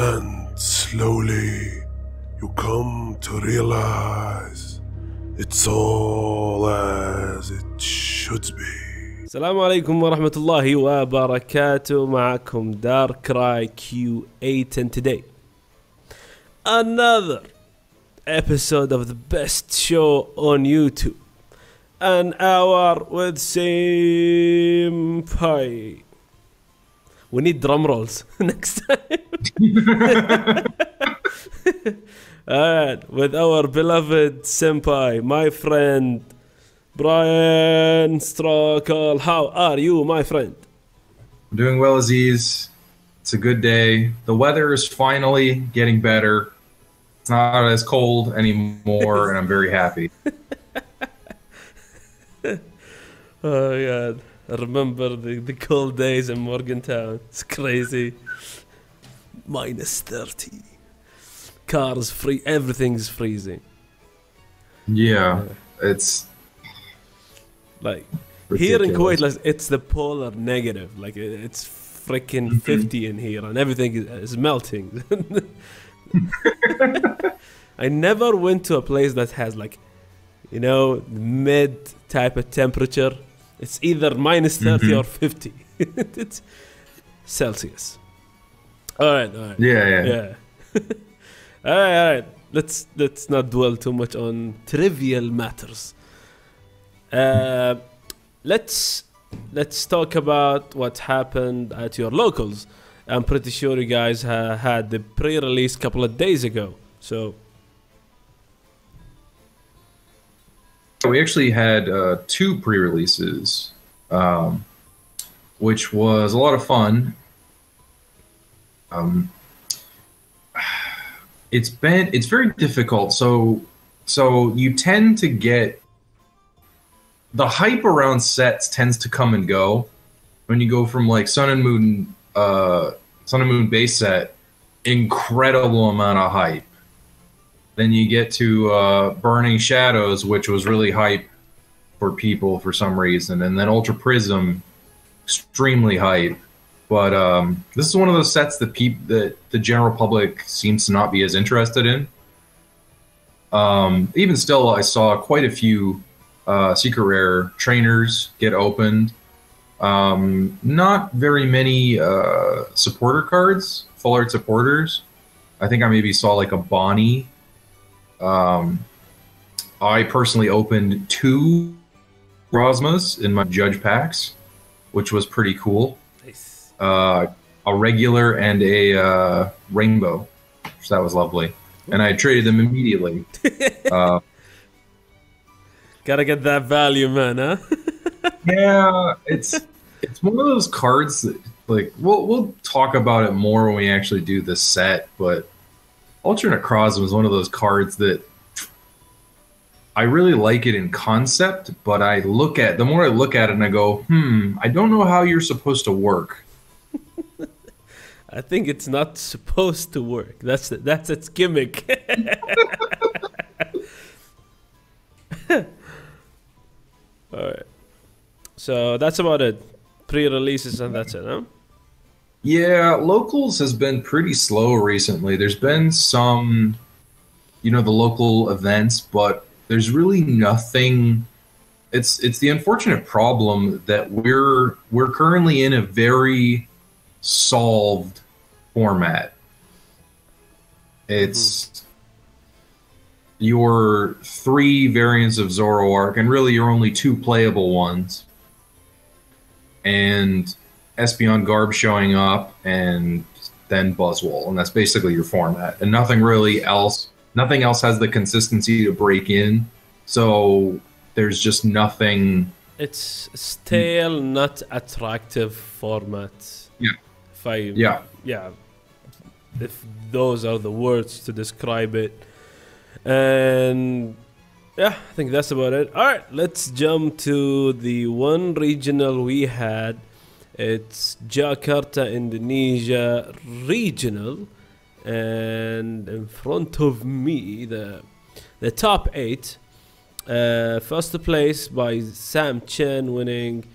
And slowly you come to realize it's all as it should be. السلام عليكم ورحمة الله وبركاته معكم دار كراي كيو 8 and today another episode of the best show on YouTube an hour with Senpai we need drum rolls next time Alright, with our beloved Senpai, my friend Brian Strokal. How are you, my friend? I'm doing well, Aziz. It's a good day. The weather is finally getting better. It's not as cold anymore, and I'm very happy. Oh god, I remember the, the cold days in Morgantown. It's crazy. Minus 30. Cars free, everything's freezing. Yeah, it's Like here in Kuwait, like, it's the polar negative. Like it's freaking 50 in here and everything is, is melting. I never went to a place that has like, you know, mid type of temperature. It's either minus 30 Mhm. or 50. it's Celsius. All right, all right. yeah, yeah. Yeah. all right, all right. Let's let's not dwell too much on trivial matters. Uh, let's let's talk about what happened at your locals. I'm pretty sure you guys ha- had the pre-release couple of days ago. So We actually had uh, two pre-releases, um, which was a lot of fun. Um, it's been it's very difficult. So so you tend to get the hype around sets tends to come and go when you go from like Sun and Moon uh, Sun and Moon base set, incredible amount of hype. Then you get to uh, Burning Shadows, which was really hype for people for some reason, and then Ultra Prism, extremely hype. But um, this is one of those sets that that the general public seems to not be as interested in. Um, even still, I saw quite a few uh, secret rare trainers get opened. Um, not very many uh, supporter cards, full art supporters. I think I maybe saw like a Bonnie um, I personally opened two Rosmas in my judge packs, which was pretty cool. Uh, a regular and a uh, rainbow, so that was lovely. And I traded them immediately. uh, Gotta get that value, man, huh? yeah, it's it's one of those cards that like we'll we'll talk about it more when we actually do the set, but Ultra Necrozma is one of those cards that I really like it in concept, but I look at the more I look at it and I go, hmm, I don't know how you're supposed to work. I think it's not supposed to work. That's that's its gimmick. All right. So that's about it. Pre-releases and that's it, huh? Yeah, locals has been pretty slow recently. There's been some, you know, the local events, but there's really nothing. It's it's the unfortunate problem that we're we're currently in a very solved format. It's your three variants of Zoroark, and really your only two playable ones, and Espeon Garb showing up, and then Buzzwole, and that's basically your format, and nothing really else. Nothing else has the consistency to break in, so there's just nothing. It's stale, not attractive format. Yeah. If I Yeah, yeah, if those are the words to describe it. And yeah, I think that's about it. All right, let's jump to the one regional we had. It's Jakarta, Indonesia regional, and in front of me the the top eight. Uh, first place by Sam Chen winning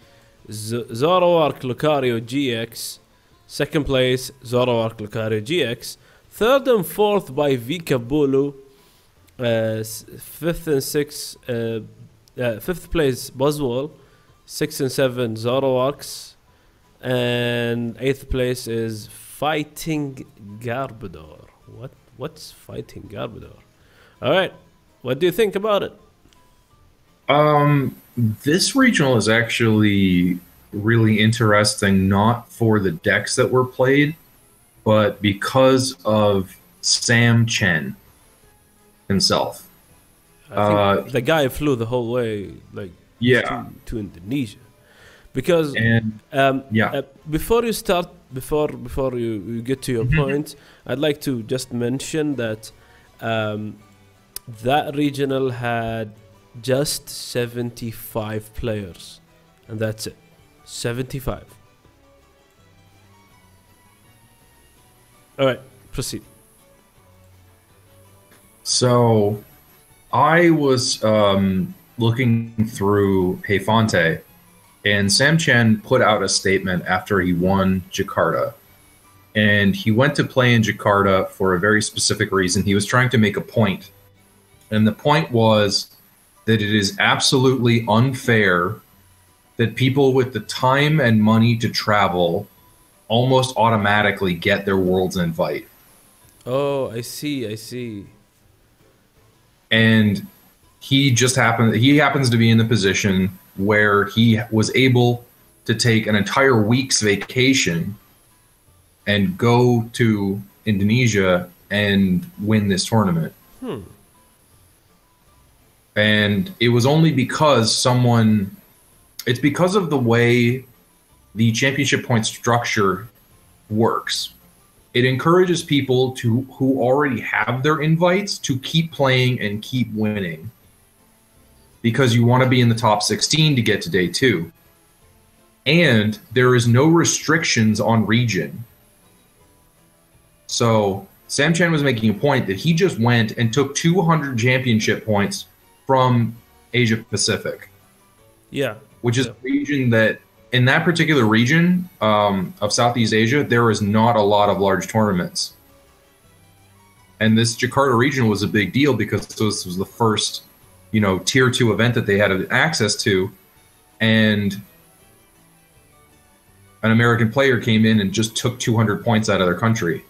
Z- Zoroark Lucario GX. Second place Zoroark Lucario GX. Third and fourth by Vika Bulu. Uh, fifth and sixth, uh, uh, fifth place Buzzwole. Six and seven Zoroarks. And eighth place is Fighting Garbodor. What? What's Fighting Garbodor? All right. What do you think about it? Um, this regional is actually really interesting, not for the decks that were played, but because of Sam Chen himself. Uh, the guy flew the whole way, like Yeah. to, to Indonesia, because And um, yeah, uh, before you start, before before you, you get to your Mhm. point, I'd like to just mention that um, that regional had just seventy five players, and that's it, seventy five. All right, proceed. So I was um, looking through Heyfonte, and Sam Chen put out a statement after he won Jakarta. And he went to play in Jakarta for a very specific reason. He was trying to make a point. And the point was that it is absolutely unfair that people with the time and money to travel almost automatically get their world's invite. Oh, I see, I see. and he just happened he happens to be in the position where he was able to take an entire week's vacation and go to Indonesia and win this tournament. Hmm. And it was only because someone it's because of the way the championship point structure works. It encourages people to who already have their invites to keep playing and keep winning because you want to be in the top 16 to get to day 2 and there is no restrictions on region. So sam chen was making a point that he just went and took 200 championship points from asia pacific. Yeah. Which is a region that in that particular region um, of Southeast Asia, there is not a lot of large tournaments. And this Jakarta region was a big deal because this was the first, you know, tier two event that they had access to. And an American player came in and just took 200 points out of their country.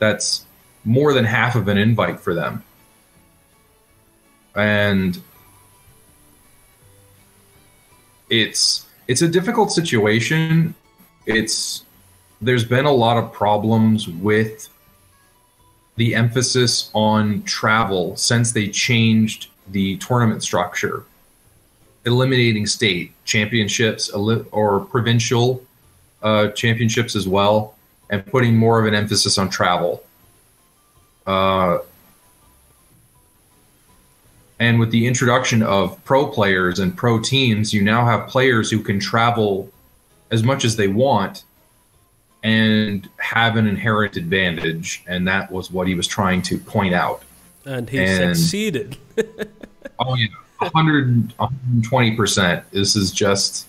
That's more than half of an invite for them. And it's it's a difficult situation. It's there's been a lot of problems with the emphasis on travel since they changed the tournament structure, eliminating state championships or provincial uh, championships as well, and putting more of an emphasis on travel. Uh, and with the introduction of pro players and pro teams, you now have players who can travel as much as they want and have an inherent advantage. And that was what he was trying to point out. And he And- succeeded. Oh, yeah. 100, 120%. This is just.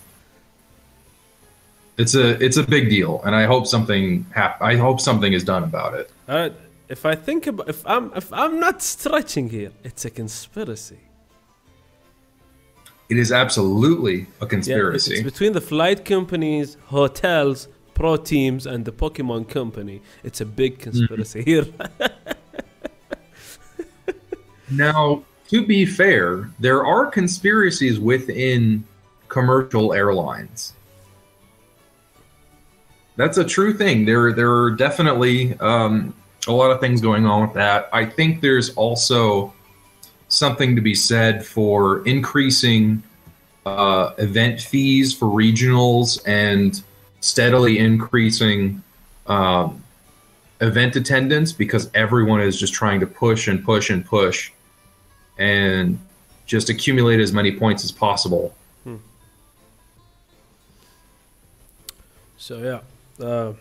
It's a it's a big deal, and I hope something hap- I hope something is done about it. Uh, if I think about, if I'm, if I'm not stretching here, it's a conspiracy. It is absolutely a Yeah, it's, conspiracy. it's between the flight companies, hotels, pro teams, and the Pokemon company. It's a big conspiracy here. Now, to be fair, there are conspiracies within commercial airlines. That's a true thing. There, there are definitely um, a lot of things going on with that. I think there's also something to be said for increasing uh, event fees for regionals and steadily increasing um, event attendance because everyone is just trying to push and push and push and just accumulate as many points as possible. so yeah, uh,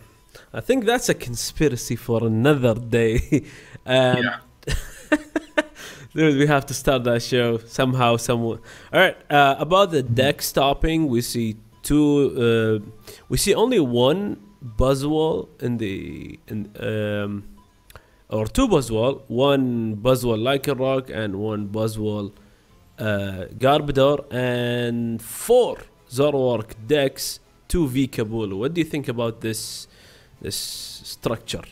I think that's a conspiracy for another day. um. Dude, we have to start that show somehow, somewhere. All right. Uh, about the deck stopping, we see two. Uh, we see only one Buzzwole in the in. Um, or two Buzzwole, one Buzzwole Lycanroc and one Buzzwole uh, Garbodor, and four Zoroark decks, two V Kabulu. What do you think about this this structure?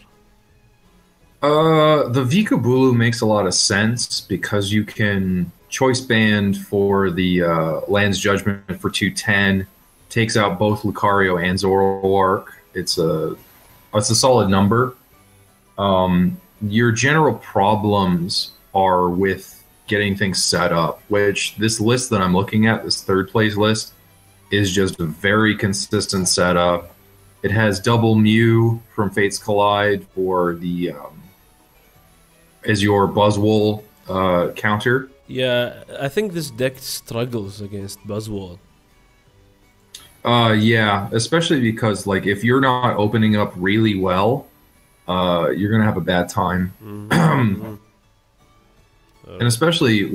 Uh, the Vikabulu makes a lot of sense because you can choice band for the uh, Land's Judgment for 210, takes out both Lucario and Zoroark. It's a it's a solid number. Um, your general problems are with getting things set up, which this list that I'm looking at, this third place list, is just a very consistent setup. It has double Mew from Fates Collide for the um, as your Buzzwole uh, counter. Yeah, I think this deck struggles against Buzzwole. Uh, yeah, especially because like if you're not opening up really well, uh, you're gonna have a bad time. Mhm. and especially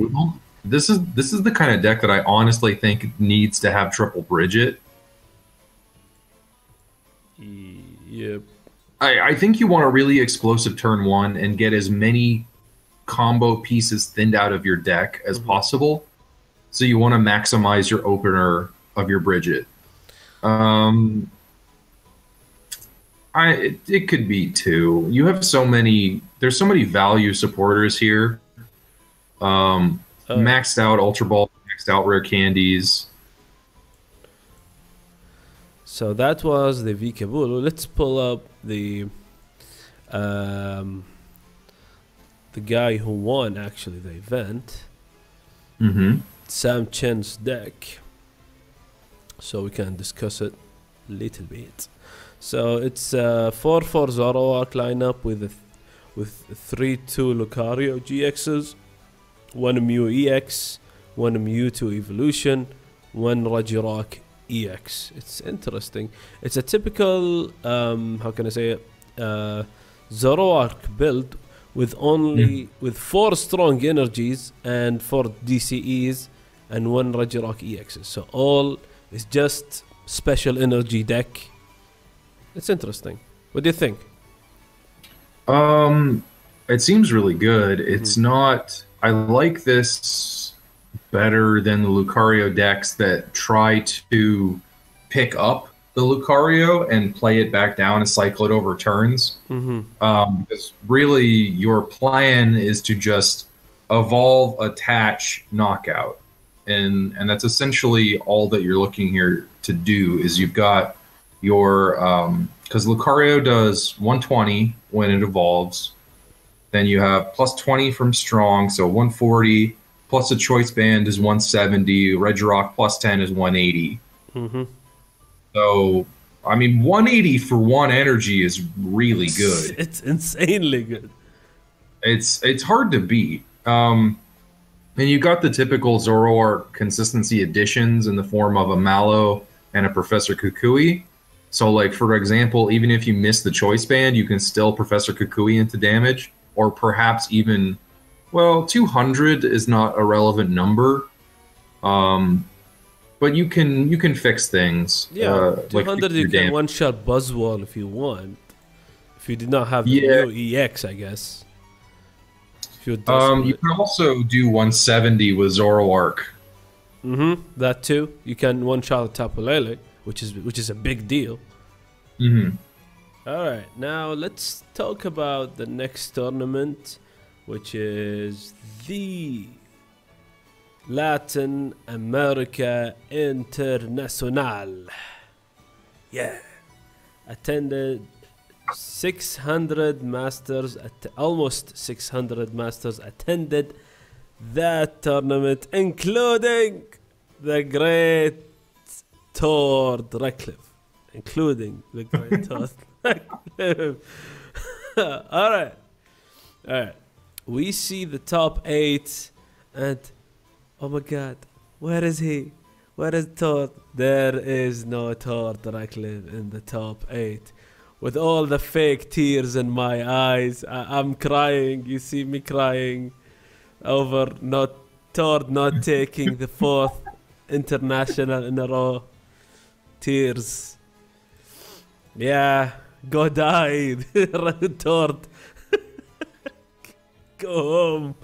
this is this is the kind of deck that I honestly think needs to have triple Brigette. Yep. I, I think you want a really explosive turn one and get as many combo pieces thinned out of your deck as possible. So you want to maximize your opener of your Brigette. Um, I it, it could be two. You have so many. There's so many value supporters here. Um, Uh, maxed out Ultra Ball, maxed out Rare Candies. So that was the V Kabulu. Let's pull up the um, the guy who won actually the event, Mm-hmm. Sam Chen's deck. So we can discuss it a little bit. So it's a four four Zoroark lineup with a th- with three two Lucario GXs, one Mew EX, one Mewtwo Evolution, one Regirock EX. It's interesting. It's a typical um, how can I say it? Uh, Zoroark build with only with four strong energies and four DCEs and one Regirock EXs. So all is just special energy deck. It's interesting. What do you think? Um, it seems really good. It's not. I like this better than the Lucario decks that try to pick up the Lucario and play it back down and cycle it over turns. Mm-hmm. Um, because really, your plan is to just evolve, attach, knockout, and and that's essentially all that you're looking here to do. Is you've got your um because Lucario does 120 when it evolves. Then you have plus 20 from strong, so 140 plus a choice band is 170. Regirock plus 10 is 180. Mm-hmm. So I mean 180 for one energy is really good. It's insanely good. It's it's hard to beat. Um, and you've got the typical Zoroark consistency additions in the form of a Mallow and a Professor Kukui. So, like for example, even if you miss the choice band, you can still Professor Kukui into damage, or perhaps even, well, 200 is not a relevant number. Um, but you can you can fix things. Yeah, uh, like you can one shot Buzzwole if you want. If you did not have the Yeah. Mew EX, I guess. Um, you can also do 170 with Zoroark. mm-hmm, that too. You can one shot Tapu Lele, which is which is a big deal. Mm-hmm. All right, now let's talk about the next tournament, which is the Latin America International. Yeah, attended 600 masters, at almost 600 masters attended that tournament, including the great Tord Reklev, including the great Tord Reklev. All right, all right. We see the top eight, and oh my God, where is he? Where is Tor? There is no Tord Reklev in the top eight. With all the fake tears in my eyes, I- I'm crying. You see me crying over not Tor not taking the fourth international in a row. Tears. Yeah, go die, Tord. Go home.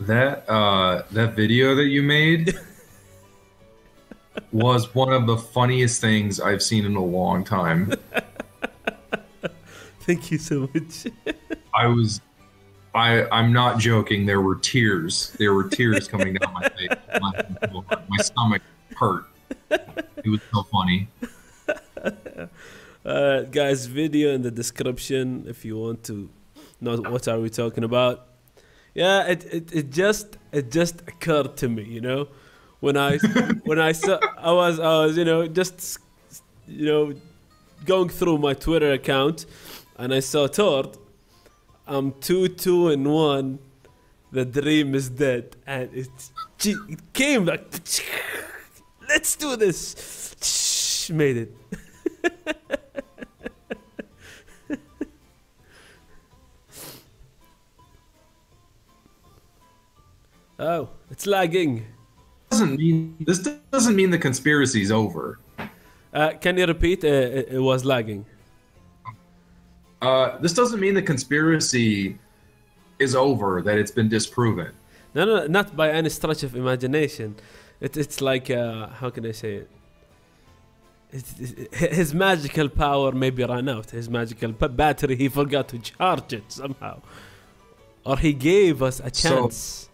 That uh, that video that you made was one of the funniest things I've seen in a long time. Thank you so much. I was, I I'm not joking. There were tears. There were tears coming down my face. My, my stomach hurt. It was so funny. Uh, guys, video in the description if you want to know what are we talking about. Yeah, it, it, it just it just occurred to me, you know, when I when I saw I was I was you know just you know going through my Twitter account and I saw Tord. I'm two two and one. The dream is dead, and it it came like let's do this. Made it. Oh, it's lagging. Doesn't mean this doesn't mean the conspiracy's over. Uh, can you repeat? Uh, it, it was lagging. Uh, this doesn't mean the conspiracy is over. That it's been disproven. No, no, not by any stretch of imagination. It, it's like, uh, how can I say it? His magical power maybe ran out. His magical battery, he forgot to charge it somehow. Or he gave us a So- chance.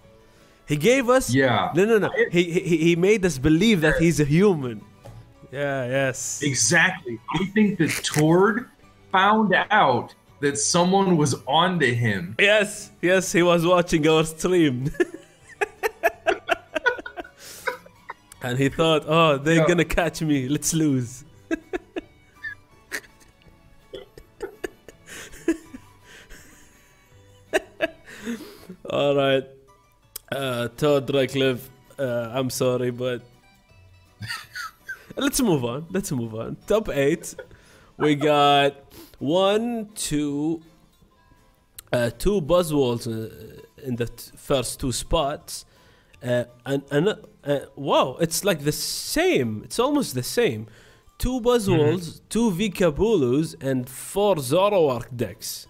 He gave us. Yeah. No, no, no. He, he, he made us believe that he's a human. Yeah, yes. Exactly. I think that Tord found out that someone was onto him. Yes, yes, he was watching our stream. and he thought, oh, they're Yeah. gonna catch me. Let's lose. All right. Uh, Todd Radcliffe, uh, I'm sorry, but let's move on. Let's move on. Top eight. We got one, two, uh, two buzzwoles uh, in the first two spots. Uh, and and uh, wow, it's like the same. It's almost the same. Two buzzwoles, two Vikabulus, and four Zoroark decks.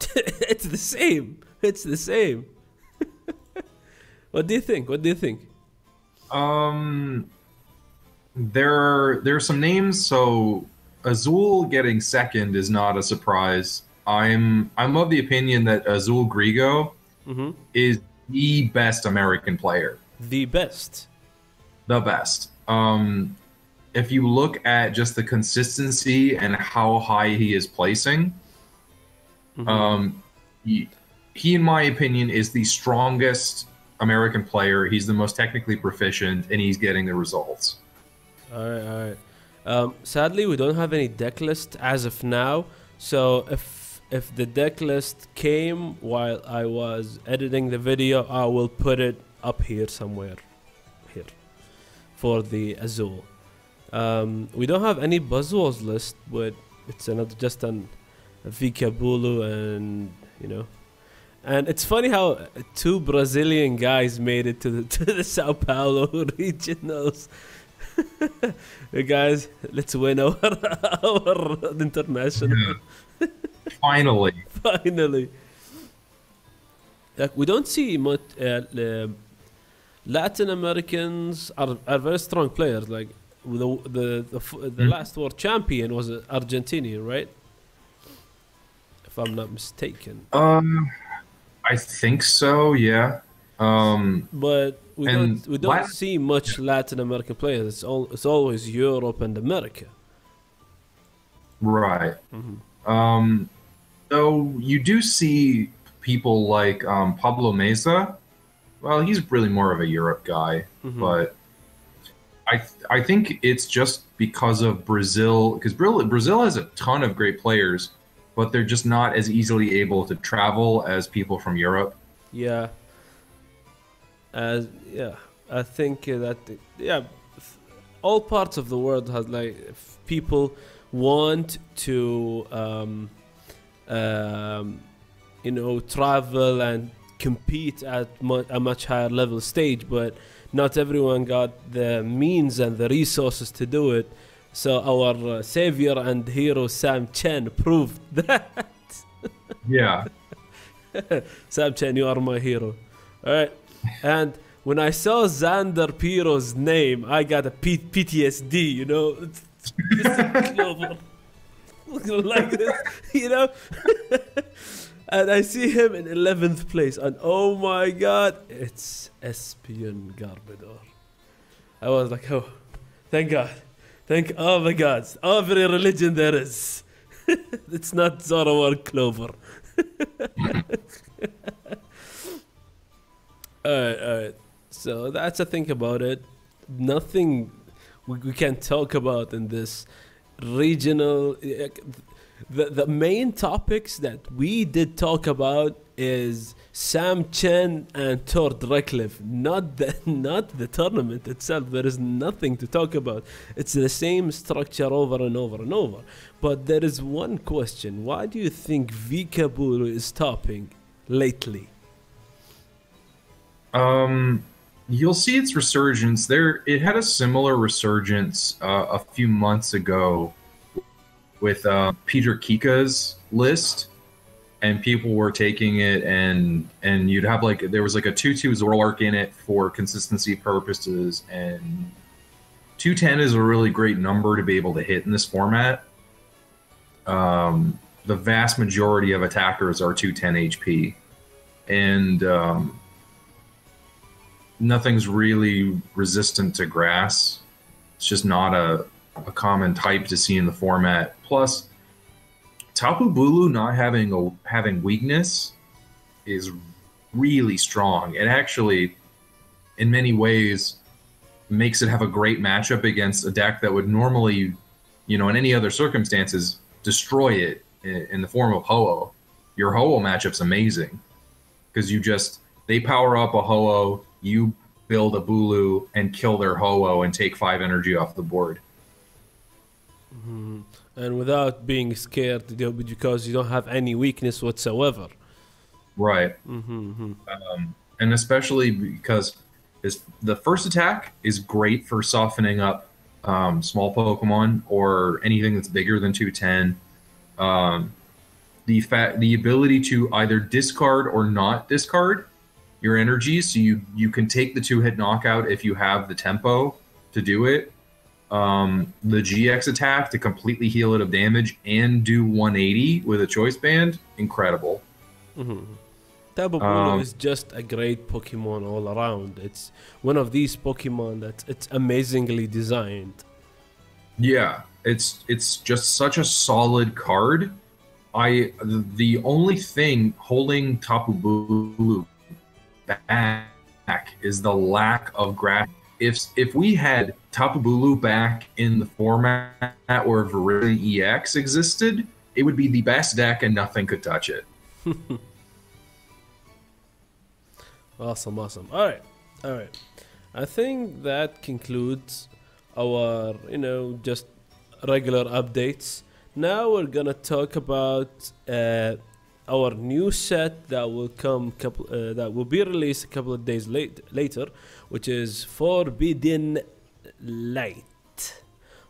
it's the same. It's the same. What do you think? What do you think? Um, there are there are some names. So Azul getting second is not a surprise. I'm I'm of the opinion that Azul Griego hmm is the best American player. The best. the best. Um, if you look at just the consistency and how high he is placing, Mhm. um, he, he, in my opinion, is the strongest American player. He's the most technically proficient, and he's getting the results. All right, all right. Um, sadly, we don't have any deck list as of now. So if if the deck list came while I was editing the video, I will put it up here somewhere, here, for the Azul. Um, we don't have any Buzzwoles list, but it's another just an Vikabulu and you know. And it's funny how two Brazilian guys made it to the to the Sao Paulo regionals. guys, let's win our our international Finally, finally. Like we don't see much. Uh, um, Latin Americans are, are very strong players. Like the the the, the Mhm. last world champion was Argentinian, right? If I'm not mistaken. um, I think so. Yeah. Um, But we don't we don't Lat- see much Latin American players. It's all it's always Europe and America. right. Mhm. Um, though you do see people like um, Pablo Mesa. Well, he's really more of a Europe guy, Mhm. but I th- I think it's just because of Brazil because Brazil, Brazil has a ton of great players, but they're just not as easily able to travel as people from Europe. Yeah. As yeah, I think that yeah, all parts of the world has like people want to um, um, you know travel and compete at a much higher level stage, but not everyone got the means and the resources to do it. So our savior and hero Sam Chen proved that. Yeah. Sam Chen, you are my hero. All right. And when I saw Xander Pero's name, I got a P- PTSD, you know? It's, it's like this, you know? and I see him in 11th place, and oh my god, it's Espeon Garbodor. I was like, oh, thank God. Thank all the gods. Every religion there is. it's not Zoroark Clover. Alright, alright. So that's a thing about it. Nothing we, we can talk about in this regional. eh, The, the main topics that we did talk about is Sam Chen and Tord Reklev, not the not the tournament itself. There is nothing to talk about. It's the same structure over and over and over. But there is one question: Why do you think Vika Bulu is topping lately? Um, you'll see its resurgence there. It had a similar resurgence uh, a few months ago with uh, Peter Kika's list, and people were taking it, and and you'd have like there was like a two two Zoroark in it for consistency purposes, and two ten is a really great number to be able to hit in this format. Um, the vast majority of attackers are two ten HP, and um, nothing's really resistant to grass. It's just not a, a common type to see in the format. Plus, Tapu Bulu not having a having weakness is really strong. It actually, in many ways, makes it have a great matchup against a deck that would normally, you know, in any other circumstances, destroy it in, in the form of Ho-Oh. Your Ho-Oh matchup's amazing because you just they power up a Ho-Oh, you build a Bulu and kill their Ho-Oh and take five energy off the board. Mm-hmm. And without being scared because you don't have any weakness whatsoever. Right. Mm-hmm. Um, and especially because is the first attack is great for softening up um, small Pokemon or anything that's bigger than 210. Um, the fa- the ability to either discard or not discard your energy, so you you can take the two hit knockout if you have the tempo to do it. Um, the GX attack to completely heal it of damage and do 180 with a choice band, incredible. Tapu Bulu Um, is just a great Pokemon all around. It's one of these Pokemon that it's amazingly designed. Yeah, it's it's just such a solid card. I the only thing holding Tapu Bulu back is the lack of grass. If if we had Tapu Bulu back in the format where Virizion EX existed, it would be the best deck and nothing could touch it. Awesome, awesome. All right, all right. I think that concludes our, you know, just regular updates. Now we're gonna talk about uh, our new set that will come couple uh, that will be released a couple of days late later, which is Forbidden Light.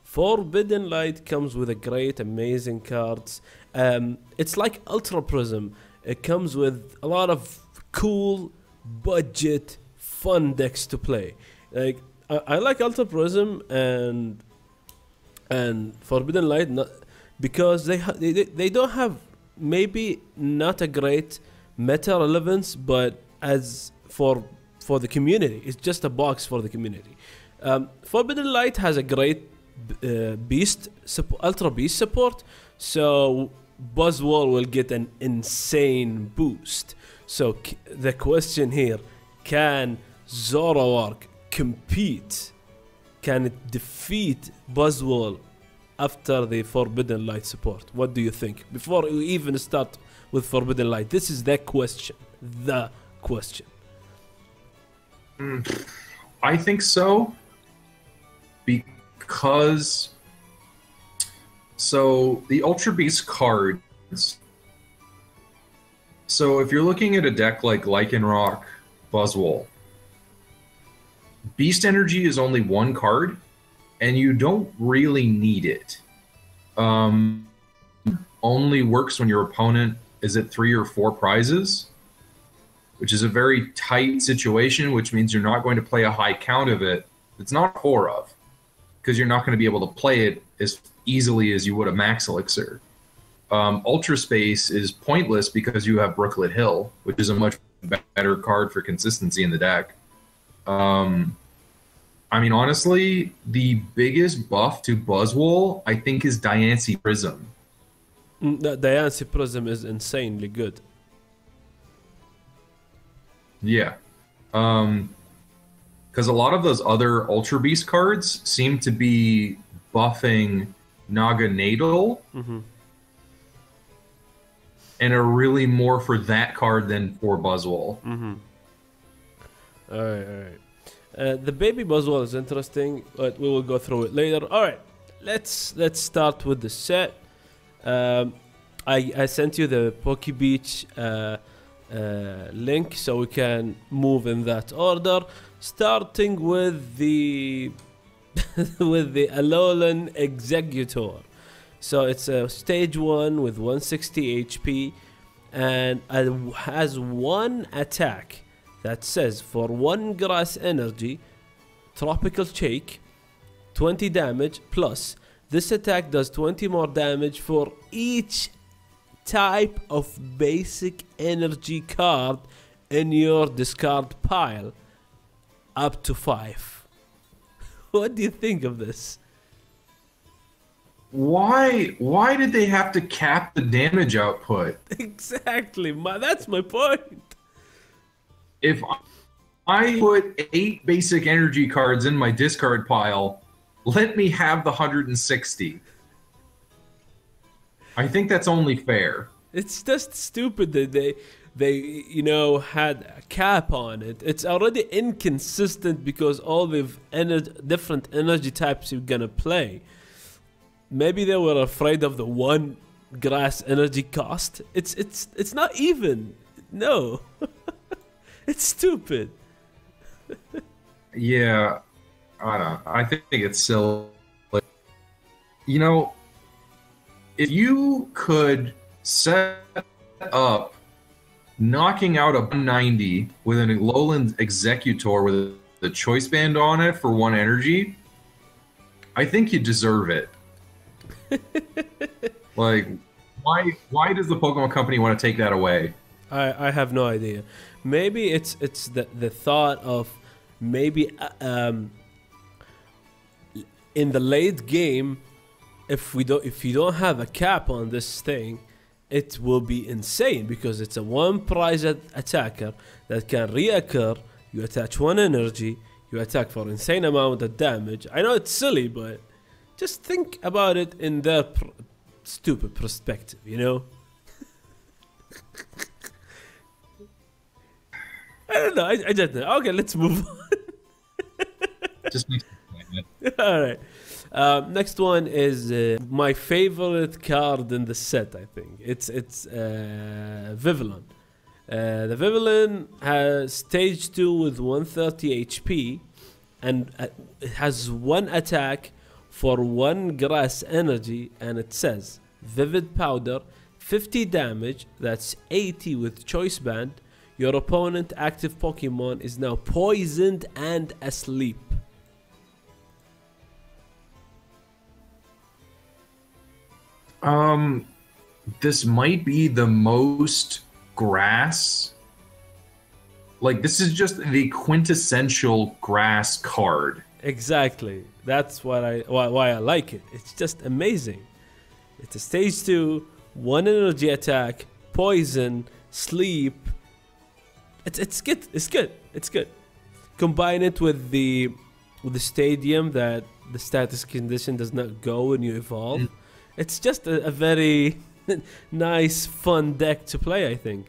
Forbidden Light comes with a great, amazing cards. Um, it's like Ultra Prism. It comes with a lot of cool, budget, fun decks to play. Like I, I like Ultra Prism and and Forbidden Light not, because they, they they don't have maybe not a great meta relevance, but as for for the community, it's just a box for the community. Um, Forbidden Light has a great uh, beast ultra beast support, so Buzzwole will get an insane boost. So the question here: Can Zoroark compete? Can it defeat Buzzwole after the Forbidden Light support? What do you think? Before you even start with Forbidden Light, this is the question. The question. I think so because so the Ultra Beast cards. So if you're looking at a deck like Lycanroc, Buzzwole, Beast Energy is only one card, and you don't really need it. Um, only works when your opponent is at three or four prizes, which is a very tight situation, which means you're not going to play a high count of it. It's not four of, because you're not going to be able to play it as easily as you would a max elixir. Um, Ultra Space is pointless because you have Brooklet Hill, which is a much better card for consistency in the deck. Um, I mean, honestly, the biggest buff to Buzzwole, I think, is Diancie Prism. Mm, The Diancie Prism is insanely good. Yeah. Um, because a lot of those other Ultra Beast cards seem to be buffing Naganadel Mhm. and are really more for that card than for Buzzwole. Mm-hmm. All right, all right. Uh, the baby Buzzwole is interesting, but we will go through it later. All right, let's let's start with the set. Um, I I sent you the Poke Beach uh, link, so we can move in that order. Starting with the with the Alolan Exeggutor. So it's a stage one with 160 HP and uh, has one attack that says for one grass energy, tropical shake, 20 damage plus this attack does 20 more damage for each type of basic energy card in your discard pile up to 5 what do you think of this Why? Why did they have to cap the damage output? exactly my, that's my point If I put eight basic energy cards in my discard pile, let me have the 160. I think that's only fair. It's just stupid that they they you know had a cap on it. It's already inconsistent because all the ener- different energy types you're gonna play. Maybe they were afraid of the one grass energy cost. It's it's it's not even. No. it's stupid. Yeah, I don't. I think it's silly. You know, if you could set up knocking out a 90 with an Alolan Exeggutor with the choice band on it for one energy, I think you deserve it. like, why? Why does the Pokemon Company want to take that away? I, I have no idea. Maybe it's it's the the thought of maybe uh, um, in the late game, if we don't if you don't have a cap on this thing, it will be insane because it's a one prize at- attacker that can reoccur. You attach one energy, you attack for insane amount of damage. I know it's silly, but just think about it in their pr- stupid perspective. You know. I don't know. I, I don't know. Okay, let's move on. Just mad. All right. Um, next one is uh, my favorite card in the set. I think it's it's uh, Vivillon. Uh, the Vivillon has stage two with 130 HP, and uh, it has one attack for one grass energy, and it says Vivid Powder, 50 damage. That's 80 with Choice Band. Your opponent active Pokemon is now poisoned and asleep. Um, this might be the most grass. Like this is just the quintessential grass card. Exactly. That's what I why, why I like it. It's just amazing. It's a stage two, one energy attack, poison, sleep. It's it's good. It's good. It's good. Combine it with the with the stadium that the status condition does not go when you evolve. It's just a, a very nice, fun deck to play. I think.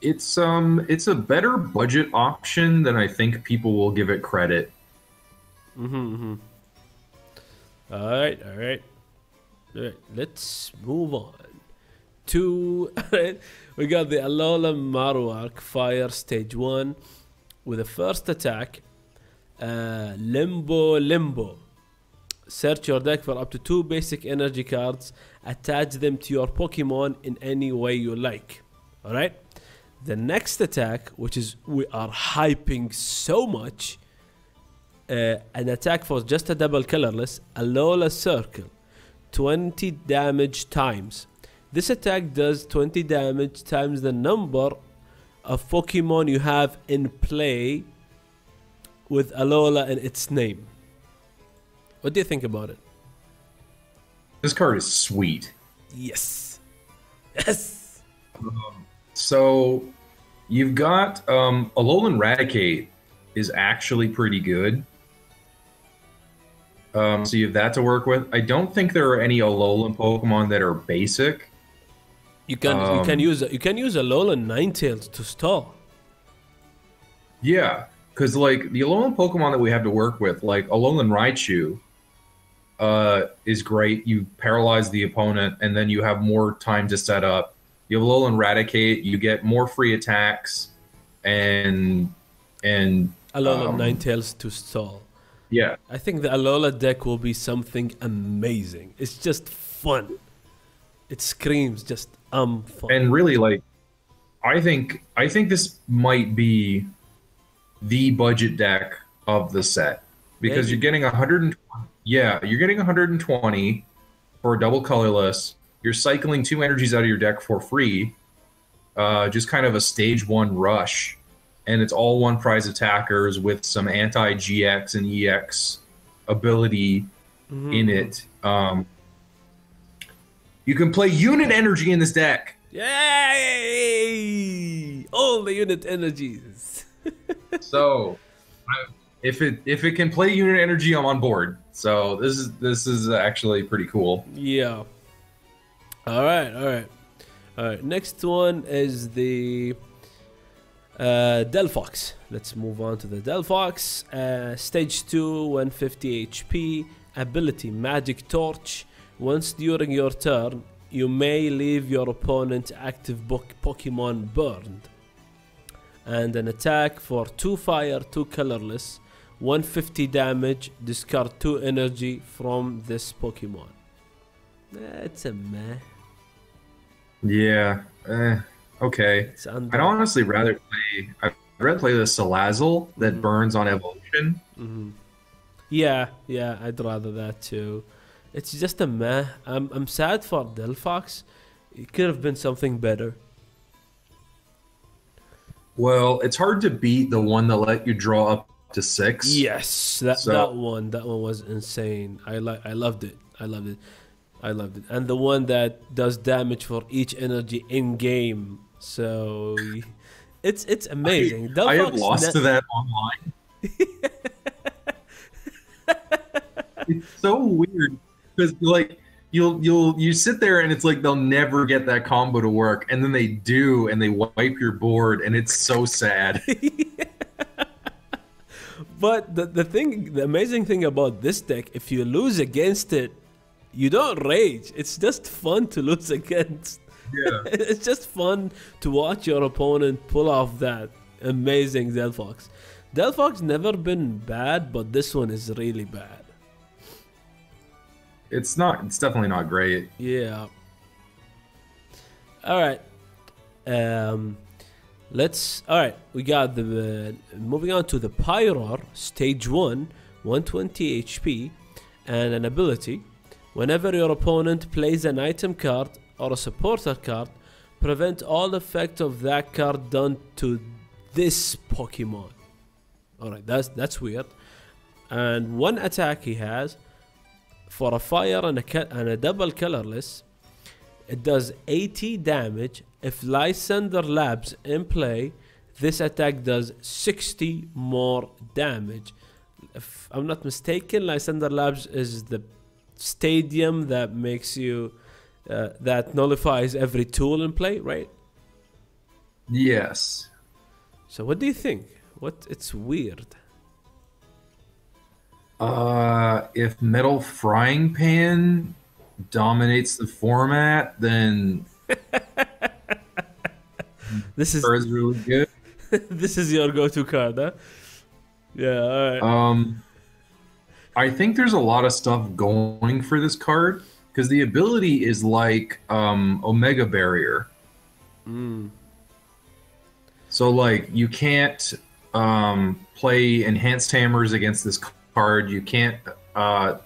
It's um, it's a better budget option than I think people will give it credit. Mm-hmm, mm-hmm. All right, all right. All right, let's move on to. we got the Alola Marowak Fire Stage 1 with the first attack. uh, Limbo Limbo. Search your deck for up to two basic energy cards. Attach them to your Pokemon in any way you like. Alright? The next attack, which is we are hyping so much, uh, an attack for just a double colorless, Alola Circle. 20 damage times. This attack does 20 damage times the number of Pokemon you have in play with Alola in its name. What do you think about it? This card is sweet. Yes. Yes. So you've got um, Alolan Raticate is actually pretty good. Um, so you have that to work with. I don't think there are any Alolan Pokemon that are basic. You can you Um, can use you can use Alolan Ninetales to stall. Yeah, because like the Alolan Pokemon that we have to work with, like Alolan Raichu, uh, is great. You paralyze the opponent, and then you have more time to set up. You have Alolan Raticate. You get more free attacks, and and Alolan um, Ninetales to stall. yeah, I think the Alola deck will be something amazing. It's just fun. It screams just um fun. and really like, I think I think this might be the budget deck of the set because Maybe. you're getting 120. Yeah, you're getting 120 for a double colorless. You're cycling two energies out of your deck for free. Uh, just kind of a stage one rush, and it's all one prize attackers with some anti GX and EX ability Mhm. in it. Um, you can play unit energy in this deck. Yay! All the unit energies. So, I- if it if it can play unit energy, I'm on board. So this is this is actually pretty cool. Yeah. All right, all right. All right, next one is the uh, Delphox. Let's move on to the Delphox. Uh, stage 2, 150 HP. Ability Magic Torch. Once during your turn, you may leave your opponent's active bo- Pokemon burned. And an attack for 2 fire, 2 colorless. 150 damage. Discard 2 energy from this Pokemon. Eh, It's a meh. Yeah. Eh, okay. I'd honestly rather play. I'd rather play the Salazzle that burns on evolution. Mhm. Yeah, yeah, I'd rather that too. It's just a meh. I'm I'm sad for Delphox. It could have been something better. Well, it's hard to beat the one that let you draw up to six. Yes, that So- that one, that one was insane. I like, I loved it. I loved it. I loved it. And the one that does damage for each energy in game. So it's it's amazing. I have lost to that online. it's so weird because like you'll you'll you sit there and it's like they'll never get that combo to work, and then they do, and they wipe your board, and it's so sad. But the, the thing, the amazing thing about this deck, if you lose against it, you don't rage. It's just fun to lose against. yeah. It's just fun to watch your opponent pull off that amazing Delphox. Delphox never been bad, but this one is really bad. It's not. It's definitely not great. Yeah. All right. Um, let's. All right. We got the uh, moving on to the Pyroar stage one, 120 HP, and an ability. Whenever your opponent plays an item card or a supporter card, prevent all effect of that card done to this Pokemon. All right. That's that's weird. And one attack he has for a fire and a, and a double colorless, it does 80 damage. If Lysandre Labs in play, this attack does 60 more damage. If I'm not mistaken, Lysandre Labs is the stadium that makes you uh, that nullifies every tool in play, right? Yes. So what do you think? What it's weird. Uh, if Metal Frying Pan dominates the format, then This is really good. this is your go-to card, huh? Yeah, all right. Um, I think there's a lot of stuff going for this card because the ability is like um, Omega Barrier. Mm. So like you can't um, play enhanced hammers against this card. You can't uh,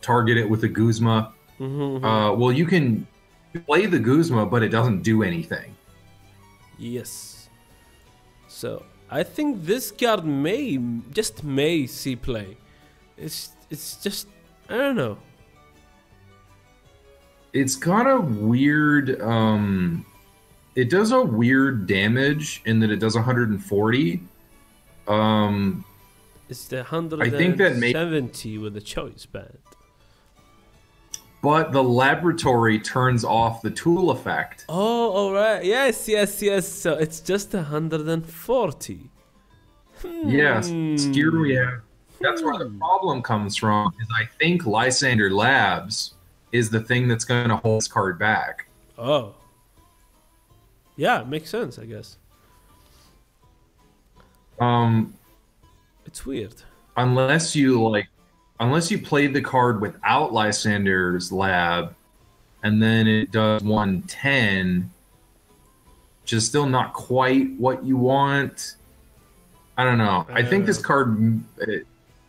target it with a Guzma. Mhm, mhm. Uh, well, you can play the Guzma, but it doesn't do anything. Yes. So I think this card may just may see play. It's it's just I don't know. It's got a weird. Um, it does a weird damage in that it does 140. Um, It's the hundred think that may- seventy with the choice band. But the laboratory turns off the tool effect. Oh, all right. Yes, yes, yes. So it's just a hundred and forty. Yes, Hmm. here we have. That's where the problem comes from. Is I think Lysandre Labs is the thing that's going to hold this card back. Oh. Yeah, makes sense. I guess Um, it's weird. unless you like, unless you played the card without Lysandre's Lab, and then it does 110, which is still not quite what you want. I don't know. I think this card. mm, It,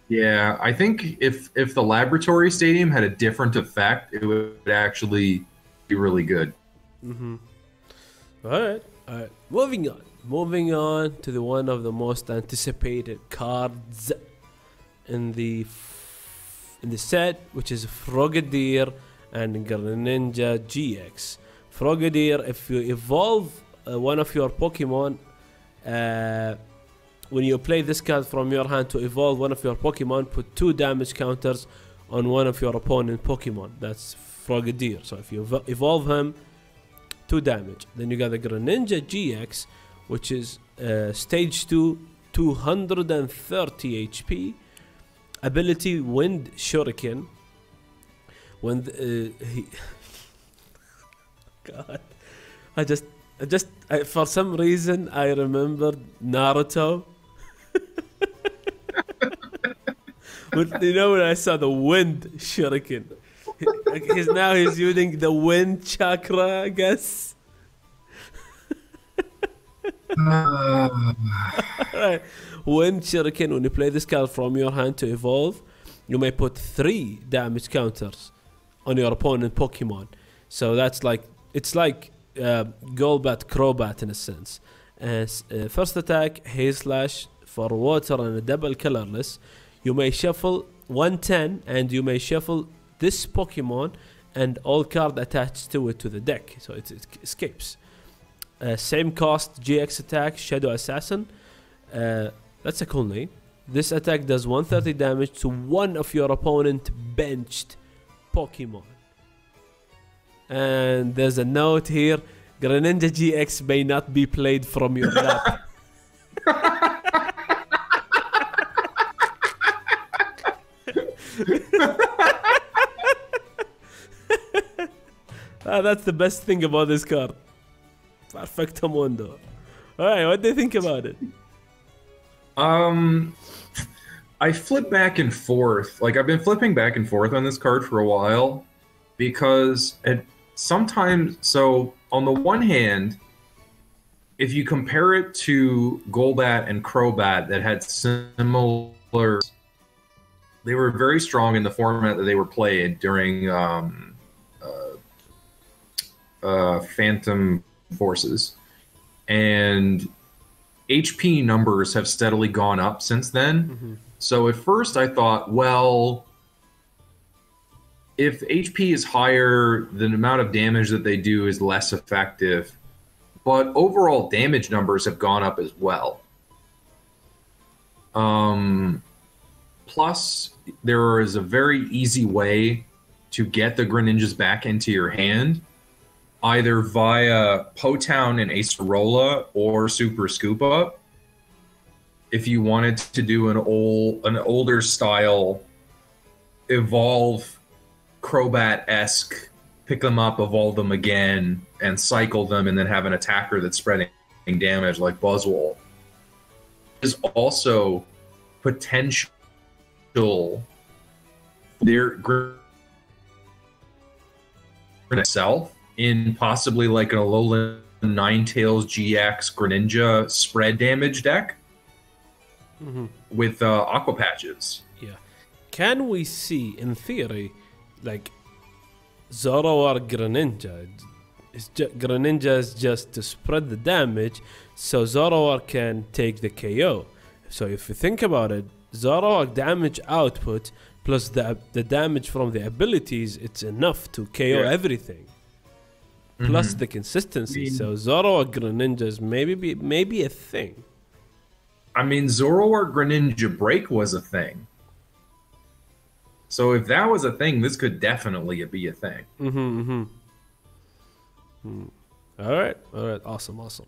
yeah, I think if if the laboratory stadium had a different effect, it would actually be really good. Mm-hmm. All right, all right. Moving on, moving on to the one of the most anticipated cards in the in the set, which is Frogadier and Greninja GX. Frogadier, if you evolve uh, one of your Pokemon, uh, when you play this card from your hand to evolve one of your Pokemon, put two damage counters on one of your opponent Pokemon. That's Frogadier. So if you evolve him, two damage. Then you got the Greninja GX, which is uh, stage 2, 230 HP. Ability Wind Shuriken. When the, uh, he. God. I just. I just. I, for some reason, I remembered Naruto. but you know when I saw the Wind Shuriken. He- He's now he's using the wind chakra, I guess. Alright. Wind shuriken. When you play this card from your hand to evolve, you may put three damage counters on your opponent Pokemon. So that's like it's like uh, Golbat Crobat in a sense. As uh, first attack, Haze Slash for water and a double colorless. You may shuffle 110 and you may shuffle this Pokemon and all card attached to it to the deck, so it, it escapes. Uh, same cost, GX attack, Shadow Assassin. Uh, that's a cool name. This attack does 130 damage to one of your opponent benched Pokemon. And there's a note here: Greninja GX may not be played from your lap. Ah, that's the best thing about this card. Perfecto Mundo. Alright, what do you think about it? Um, I flip back and forth. Like I've been flipping back and forth on this card for a while because it sometimes. So on the one hand, if you compare it to Golbat and Crobat that had similar, they were very strong in the format that they were played during um, uh, uh, Phantom Forces, and HP numbers have steadily gone up since then. So at first I thought, well, if HP is higher, the amount of damage that they do is less effective. But overall damage numbers have gone up as well. Um, plus, there is a very easy way to get the Greninjas back into your hand, either via Po Town and Acerola or Super Up if you wanted to do an old an older style evolve crobat esque pick them up evolve them again and cycle them and then have an attacker that's spreading damage like buzzwole is also potential their itself in possibly like an Alolan Ninetales GX Greninja spread damage deck Mhm. with uh, Aqua Patches. Yeah. Can we see, in theory, like Zoroark Greninja? It's ju- Greninja is just to spread the damage, so Zoroark can take the KO. So if you think about it, Zoroark damage output plus the the damage from the abilities, it's enough to KO Yeah. everything. Plus Mhm. the consistency. I mean- so Zoroark Greninja is maybe be, maybe a thing. I mean, Zoroark Greninja Break was a thing. So if that was a thing, this could definitely be a thing. Mm-hmm, mm-hmm. Hmm. All right, all right, awesome, awesome.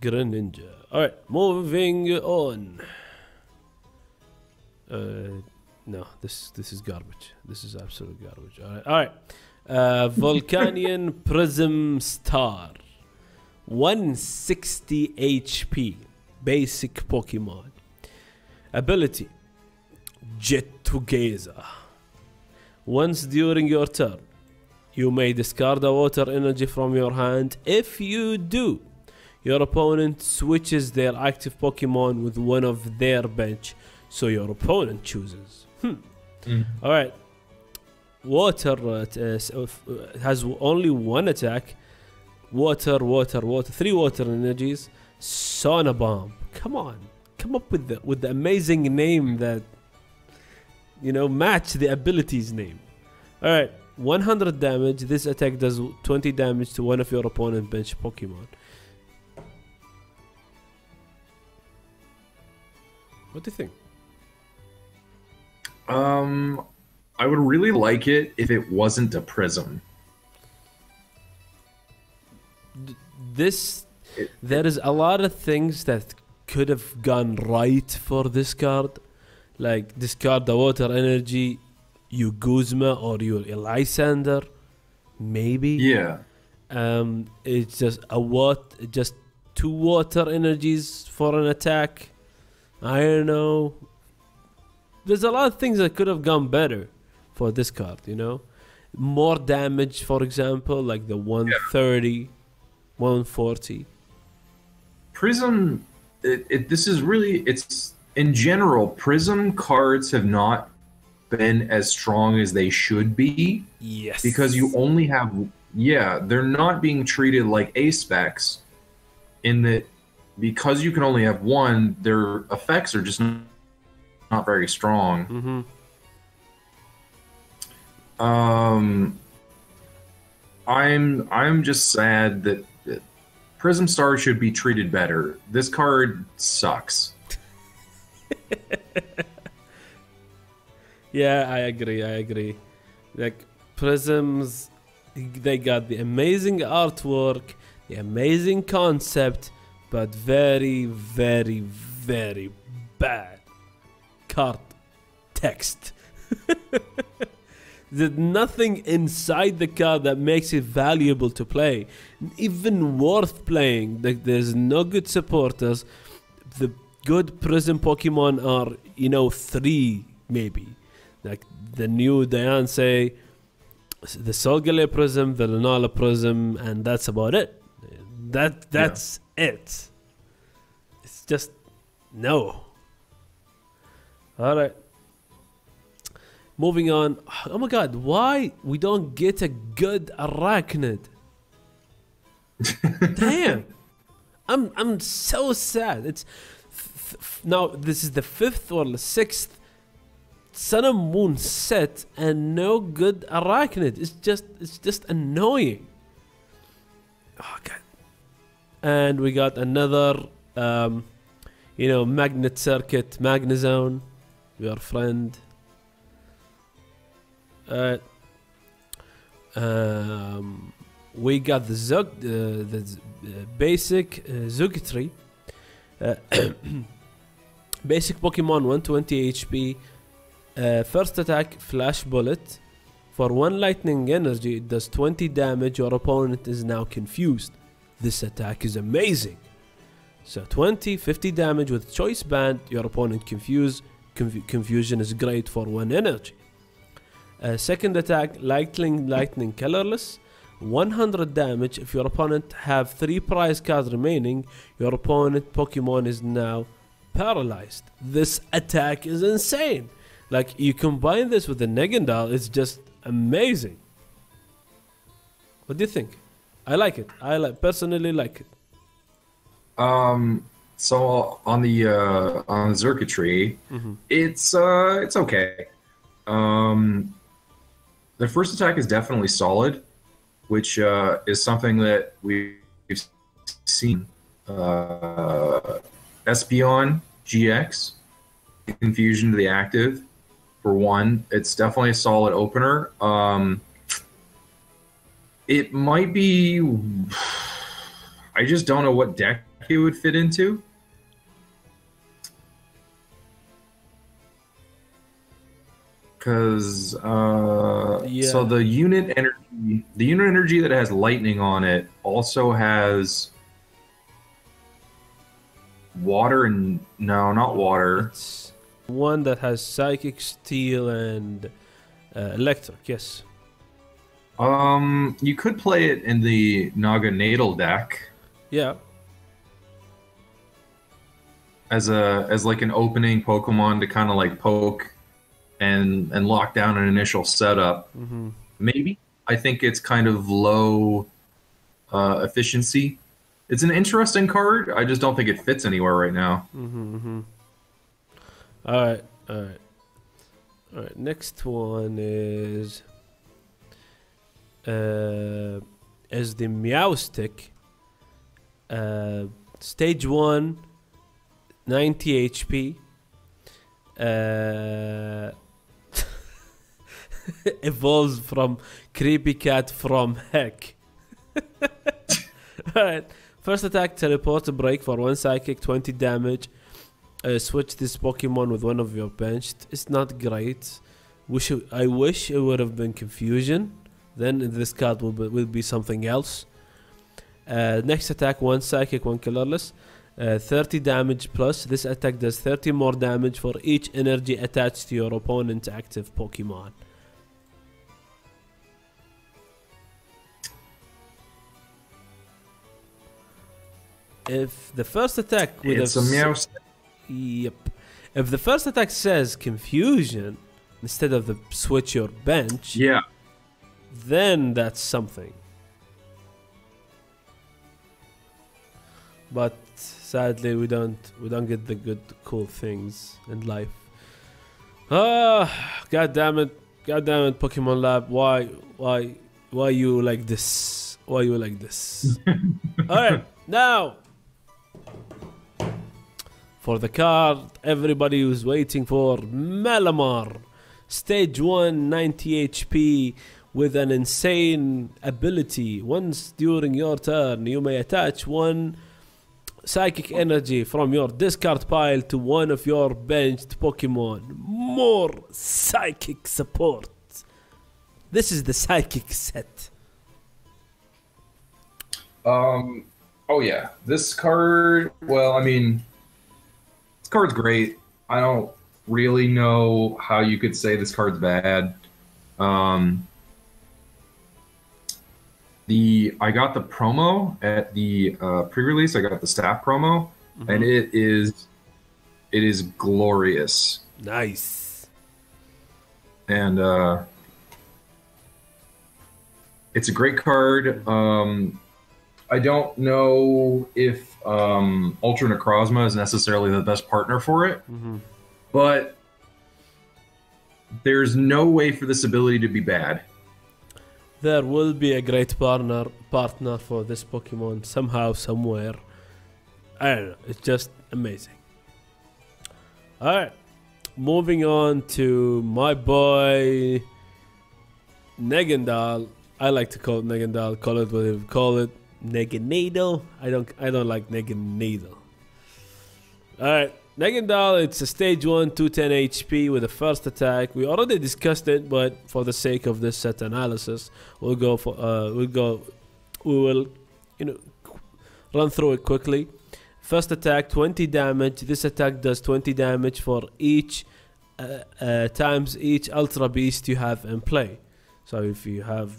Greninja. All right, moving on. Uh, no, this this is garbage. This is absolute garbage. All right, all right. Volcanion Prism Star, 160 HP, basic Pokemon. Ability, Jetugeza. Once during your turn, you may discard a water energy from your hand. If you do, your opponent switches their active Pokemon with one of their bench, so your opponent chooses. Hmm. Mm. All right. Water uh, uh, uh, has only one attack. Water, water, water. Three water energies. Sauna Bomb. Come on, come up with the with the amazing name that you know match the ability's name. All right. 100 damage. This attack does 20 damage to one of your opponent bench Pokemon. What do you think? Um, I would really like it if it wasn't a prism. This, there is a lot of things that could have gone right for this card. Like discard the water energy, you Guzma or you Lysandre, maybe. Yeah. Um, it's just a what? Just two water energies for an attack. I don't know. There's a lot of things that could have gone better for this card. You know, more damage, for example, like the 130, 140. Prism. It, it, this is really. It's in general. Prism cards have not been as strong as they should be Yes. because you only have. Yeah, they're not being treated like A specs, in that because you can only have one, their effects are just not very strong. Mm-hmm. Um, I'm I'm just sad that, that Prism Star should be treated better. This card sucks. Yeah, I agree. I agree. Like Prisms, they got the amazing artwork, the amazing concept, but very, very, very bad card text. There's nothing inside the card that makes it valuable to play, even worth playing. Like there's no good supporters. The good Prism Pokemon are, you know, three maybe. Like the new Diancie, the Solgaleo Prism, the Lunala Prism, and that's about it. That that's it. It's just no. All right. Moving on. Oh my god, why we don't get a good arachnid? Damn. I'm I'm so sad. It's now this is the fifth or the sixth Sun and Moon set and no good arachnid. It's just it's just annoying. Oh god. And we got another um you know magnet circuit magnezone your friend uh, um, we got the Zug, uh, the uh, basic uh, Zugtri. Uh, basic Pokemon 120 HP. Uh, first attack Flash Bullet. For one lightning energy, it does 20 damage. Your opponent is now confused. This attack is amazing. So 20, 50 damage with choice band. Your opponent confused. Confu- confusion is great for one energy. Uh, second attack, lightning, lightning, colorless. 100 damage. If your opponent have three prize cards remaining, your opponent Pokemon is now paralyzed. This attack is insane. Like you combine this with the Negendal, it's just amazing. What do you think? I like it. I like personally like it. Um, so on the uh, on circuitry, Mhm. it's uh, it's okay. Um, the first attack is definitely solid, which uh, is something that we've seen. Uh, Espeon GX, confusion to the active. For one, it's definitely a solid opener. Um, it might be. I just don't know what deck it would fit into. Because uh, Yeah. so the unit energy, the unit energy that has lightning on it, also has water and no, not water. It's one that has psychic, steel, and uh, electric. Yes. Um, you could play it in the Naganadel deck Yeah. as a as like an opening Pokemon to kind of like poke and and lock down an initial setup. hmm Maybe I think it's kind of low uh, efficiency. It's an interesting card. I just don't think it fits anywhere right now. Mm-hmm, mm-hmm. All right, all right, all right. Next one is uh, is the Meowstic. Uh, stage one, 90 HP. Uh, evolves from creepy cat from heck. all right. First attack, teleport break for one psychic, 20 damage. Uh, switch this Pokemon with one of your bench. It's not great. Wish I wish it would have been confusion. Then this card will be, will be something else. Uh, next attack, one psychic, one colorless. Uh, 30 damage plus. This attack does 30 more damage for each energy attached to your opponent's active Pokemon. If the first attack with It's a meow. Yep. If the first attack says confusion instead of the switch your bench, Yeah. then that's something. But sadly, we don't we don't get the good cool things in life. Ah, god damn it, god damn it, Pokemon Lab, why why why you like this? Why you like this? All right, now for the card everybody was waiting for Malamar. Stage 1, 90 HP with an insane ability. Once during your turn, you may attach one psychic energy from your discard pile to one of your benched Pokemon. More psychic support. This is the psychic set. Um. Oh yeah, this card. Well, I mean, card's great. I don't really know how you could say this card's bad. Um. The I got the promo at the uh, pre-release. I got the staff promo, and it is, it is glorious. Nice. and uh, it's a great card. Um, I don't know if um, Ultra Necrozma is necessarily the best partner for it, hmm but there's no way for this ability to be bad. There will be a great partner partner for this Pokemon somehow, somewhere. I don't know. It's just amazing. Alright. Moving on to my boy Negendal. I like to call it Negendal. Call it whatever you call it. Neganado. I don't I don't like Neganado. Alright. Negendal, it's a stage 1, 210 HP with the first attack. We already discussed it, but for the sake of this set analysis, we'll go for uh we'll go we will you know run through it quickly. First attack 20 damage. This attack does 20 damage for each uh, uh, times each ultra beast you have in play. So if you have,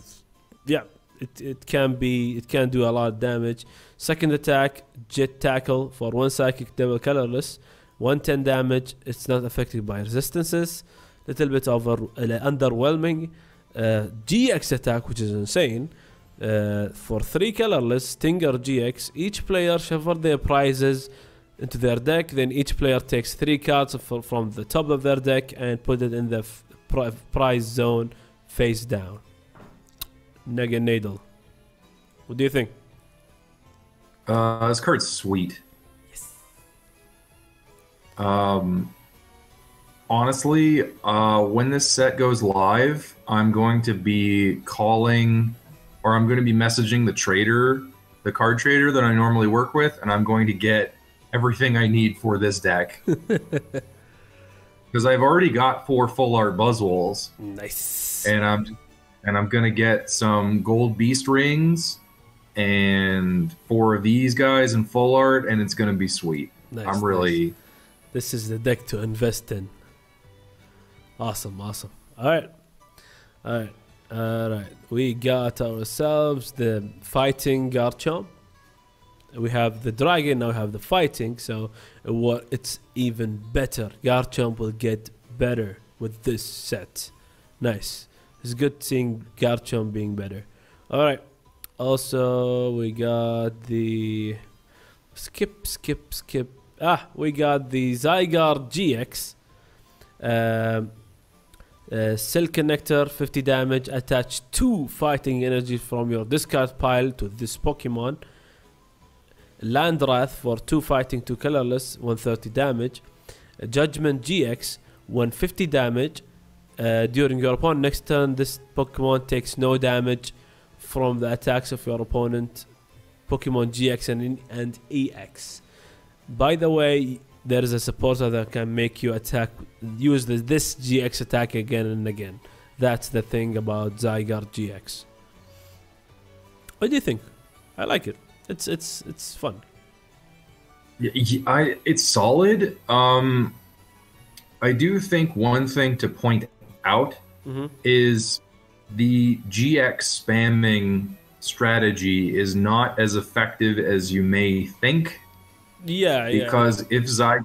yeah, it, it can be it can do a lot of damage. Second attack jet tackle for one psychic double colorless, 110 damage. It's not affected by resistances. Little bit over uh, underwhelming. Uh, GX attack, which is insane. Uh, for three colorless Stinger GX, each player shuffle their prizes into their deck. Then each player takes three cards from the top of their deck and put it in the prize zone face down. Nega Nadal. What do you think? Uh, this card's sweet. Yes. Um, honestly, uh, when this set goes live, I'm going to be calling, or I'm going to be messaging the trader, the card trader that I normally work with, and I'm going to get everything I need for this deck. Because I've already got four full art Buzzwoles, Nice. and I'm and I'm gonna get some gold beast rings and four of these guys in full art, and it's gonna be sweet. Nice, I'm nice. really This is the deck to invest in. Awesome, awesome. All right, all right, all right. We got ourselves the fighting Garchomp. We have the dragon. Now we have the fighting. So what? It's even better. Garchomp will get better with this set. Nice. It's good seeing Garchomp being better. All right. Also, we got the skip, skip, skip. Ah, we got the Zygarde GX. Um, uh, Cell Connector, 50 damage. Attach two fighting energy from your discard pile to this Pokemon. Landwrath for two fighting, two colorless, 130 damage. Uh, Judgment GX, 150 damage. Uh, during your opponent next turn, this Pokemon takes no damage from the attacks of your opponent. Pokemon GX and, and EX. By the way, there is a supporter that can make you attack, use the, this GX attack again and again. That's the thing about Zygarde GX. What do you think? I like it. It's it's it's fun. Y- y- I it's solid. Um, I do think one thing to point out Mhm. is the GX spamming strategy is not as effective as you may think Yeah, yeah. because if Zy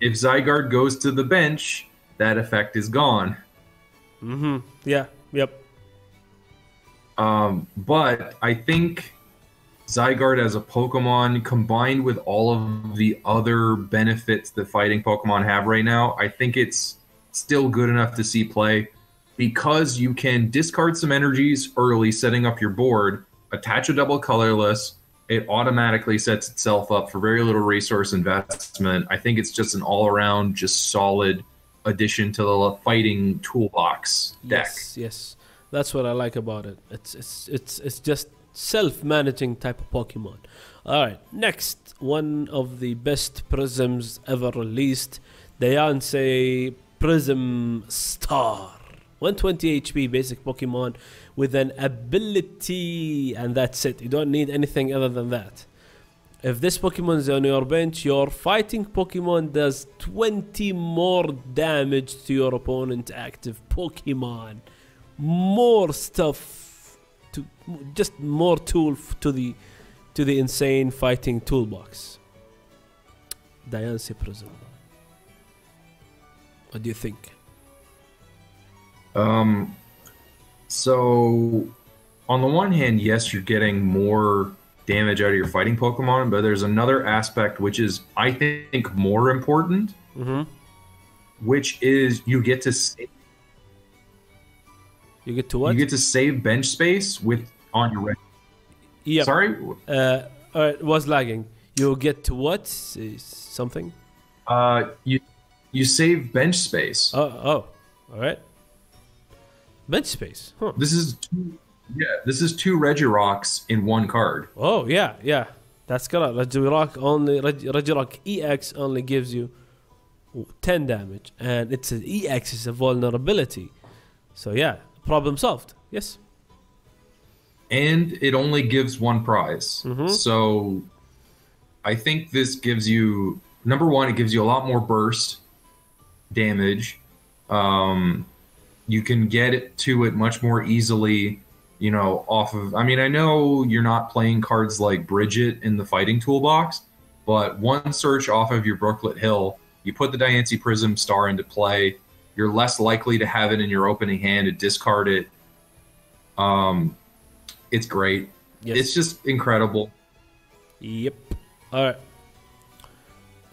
if Zygarde goes to the bench, that effect is gone. Mm-hmm. Yeah. Yep. Um, but I think Zygarde as a Pokemon, combined with all of the other benefits that fighting Pokemon have right now, I think it's still good enough to see play because you can discard some energies early, setting up your board, attach a double colorless. It automatically sets itself up for very little resource investment. I think it's just an all around, just solid addition to the fighting toolbox deck. Yes. Yes. That's what I like about it. It's it's it's it's just self-managing type of Pokemon. All right. Next, one of the best prisms ever released, the Diancie Prism Star. 120 HP basic Pokemon with an ability, and that's it. You don't need anything other than that. If this Pokemon is on your bench, your fighting Pokemon does 20 more damage to your opponent active Pokemon. More stuff to just more tool to the to the insane fighting toolbox. Diancie Prism. What do you think? Um, so on the one hand, yes, you're getting more damage out of your fighting Pokemon, but there's another aspect which is, I think, more important, Mm-hmm. which is you get to save, You get to what? you get to save bench space with on your. Yep. Sorry, Uh, right, was lagging. You get to what? Something? uh, you you save bench space. Oh, oh, all right. Bench space. Huh. This is two, yeah, this is two Regirocks in one card. Oh yeah, yeah. That's correct. Regirock only Reg- Regirock EX only gives you ten damage, and it's an EX is a vulnerability. So yeah, problem solved. Yes. and it only gives one prize. Mhm. So I think this gives you number one, it gives you a lot more burst damage. Um, you can get it to it much more easily. You know, off of. I mean, I know you're not playing cards like Brigette in the fighting toolbox, but one search off of your Brooklet Hill, you put the Diancie Prism Star into play. You're less likely to have it in your opening hand and discard it. Um, it's great. Yes. It's just incredible. Yep. All right.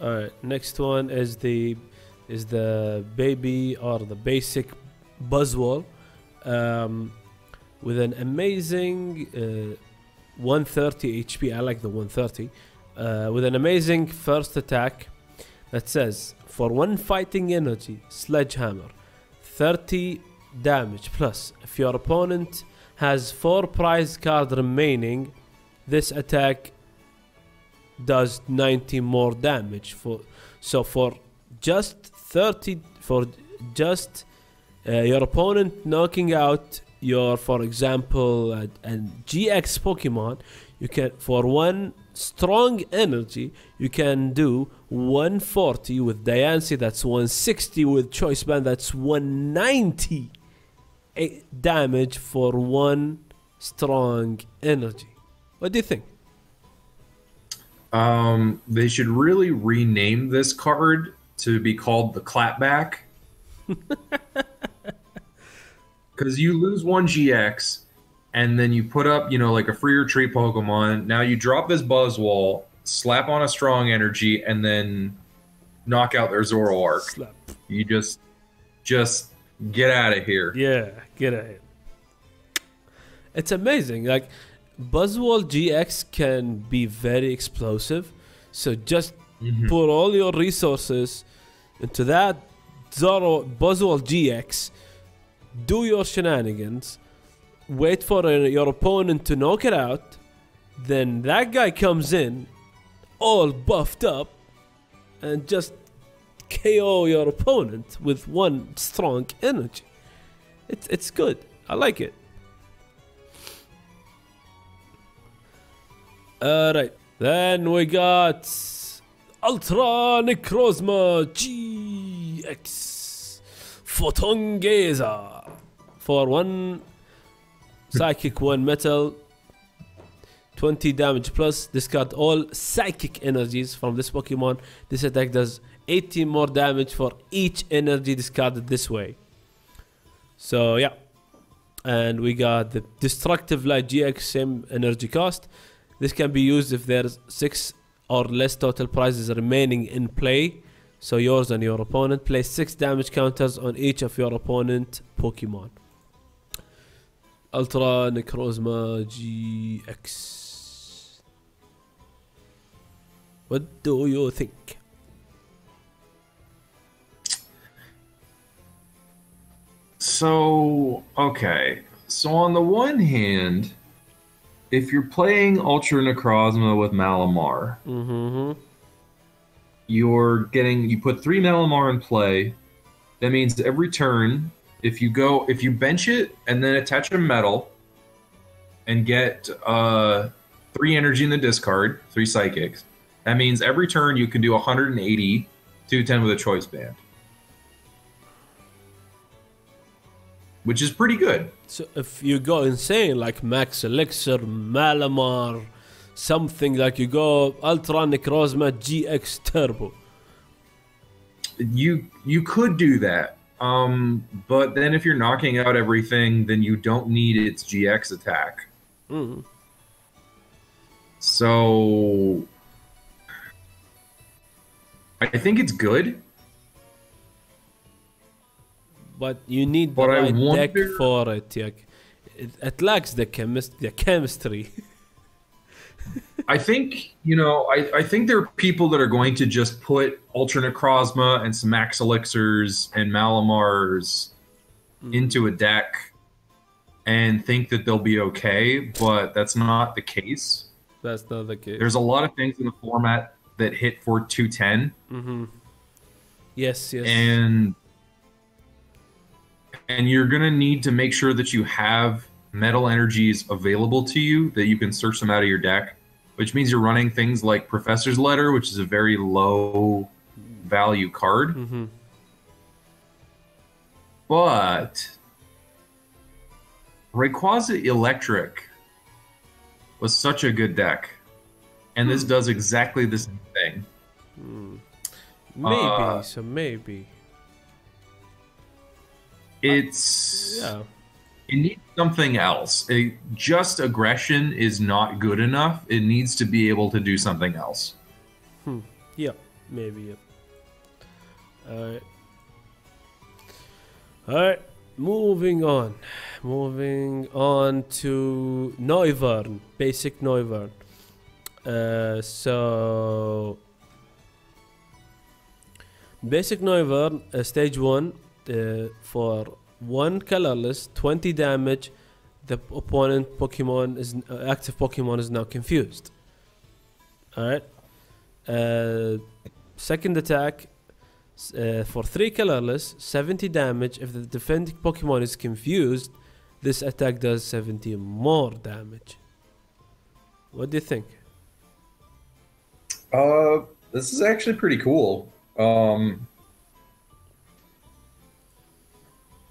All right. Next one is the is the baby or the basic buzzwole, um, with an amazing uh, 130 HP. I like the 130. Uh, with an amazing first attack that says for one fighting energy sledgehammer, 30 damage plus. If your opponent has four prize card remaining, this attack does 90 more damage for so for just 30 for just uh, your opponent knocking out your for example a, gx pokemon you can for one strong energy you can do 140 with Diancie that's 160 with choice band that's 190 eh, damage for one strong energy. What do you think? Um, they should really rename this card to be called the Clapback. Because you lose one GX, and then you put up, you know, like a free retreat Pokemon. Now you drop this Buzzwole, slap on a strong energy, and then knock out their Zoroark. slap You just, just get out of here. Yeah, get it. It's amazing. Like Buzzwole GX can be very explosive. So just Mhm. put all your resources into that Zoro Buzzwole GX. Do your shenanigans. Wait for uh, your opponent to knock it out. Then that guy comes in, all buffed up, and just KO your opponent with one strong energy. It's it's good. I like it. Alright. Then we got Ultra Necrozma GX Photon Gazer for one psychic, one metal, 20 damage plus. Discard all psychic energies from this Pokemon. This attack does 80 more damage for each energy discarded this way. So, yeah. And we got the Destructive Light GX, same energy cost. This can be used if there's six or less total prizes remaining in play. So yours and your opponent place six damage counters on each of your opponent Pokemon. Ultra Necrozma GX. What do you think? So, okay. So, on the one hand, if you're playing Ultra Necrozma with Malamar, Mm-hmm. you're getting, you put three Malamar in play. That means every turn, if you go, if you bench it and then attach a metal and get uh, three energy in the discard, three psychics, that means every turn you can do 180, 210 with a choice band. Which is pretty good. So if you go insane like Max Elixir, Malamar, something like you go Ultra Necrozma GX Turbo. you you could do that um but then if you're knocking out everything then you don't need its gx attack Mm. so i think it's good But you need the But I right deck for it. Like, it, it lacks the, chemist- the chemistry. i think you know I, I think there are people that are going to just put ultra necrozma and some max elixirs and malamars into a deck and think that they'll be okay but that's not the case That's not the case. there's a lot of things in the format that hit for 210 hmm Yes, yes. and and you're gonna need to make sure that you have metal energies available to you that you can search them out of your deck which means you're running things like Professor's Letter, which is a very low value card. Mm-hmm. But Rayquaza Electric was such a good deck. And this does exactly the same thing. Maybe. Uh, so maybe. It's Yeah. it needs something else. It, just aggression is not good enough. It needs to be able to do something else. Yeah. Maybe. Yeah. All right. All right. Moving on. Moving on to Noivern. Basic Noivern. Uh, so. Basic Noivern, uh, stage 1, uh, for one colorless, 20 damage. The opponent Pokemon is uh, active Pokemon is now confused. Alright. Uh, second attack uh, for three colorless, 70 damage. If the defending Pokemon is confused, this attack does 70 more damage. What do you think? Uh, this is actually pretty cool. Um,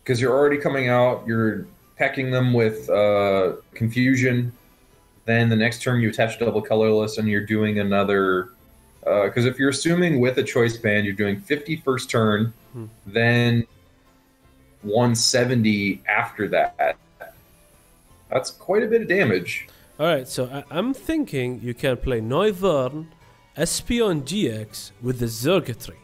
because you're already coming out, you're pecking them with uh, confusion. Then the next turn you attach double colorless, and you're doing another. Because if you're assuming with a choice band, you're doing 50 first turn, Hmm. then 170 after that. That's quite a bit of damage. Alright, so I- I'm thinking you can play Noivern, Espeon GX with the Zergatry.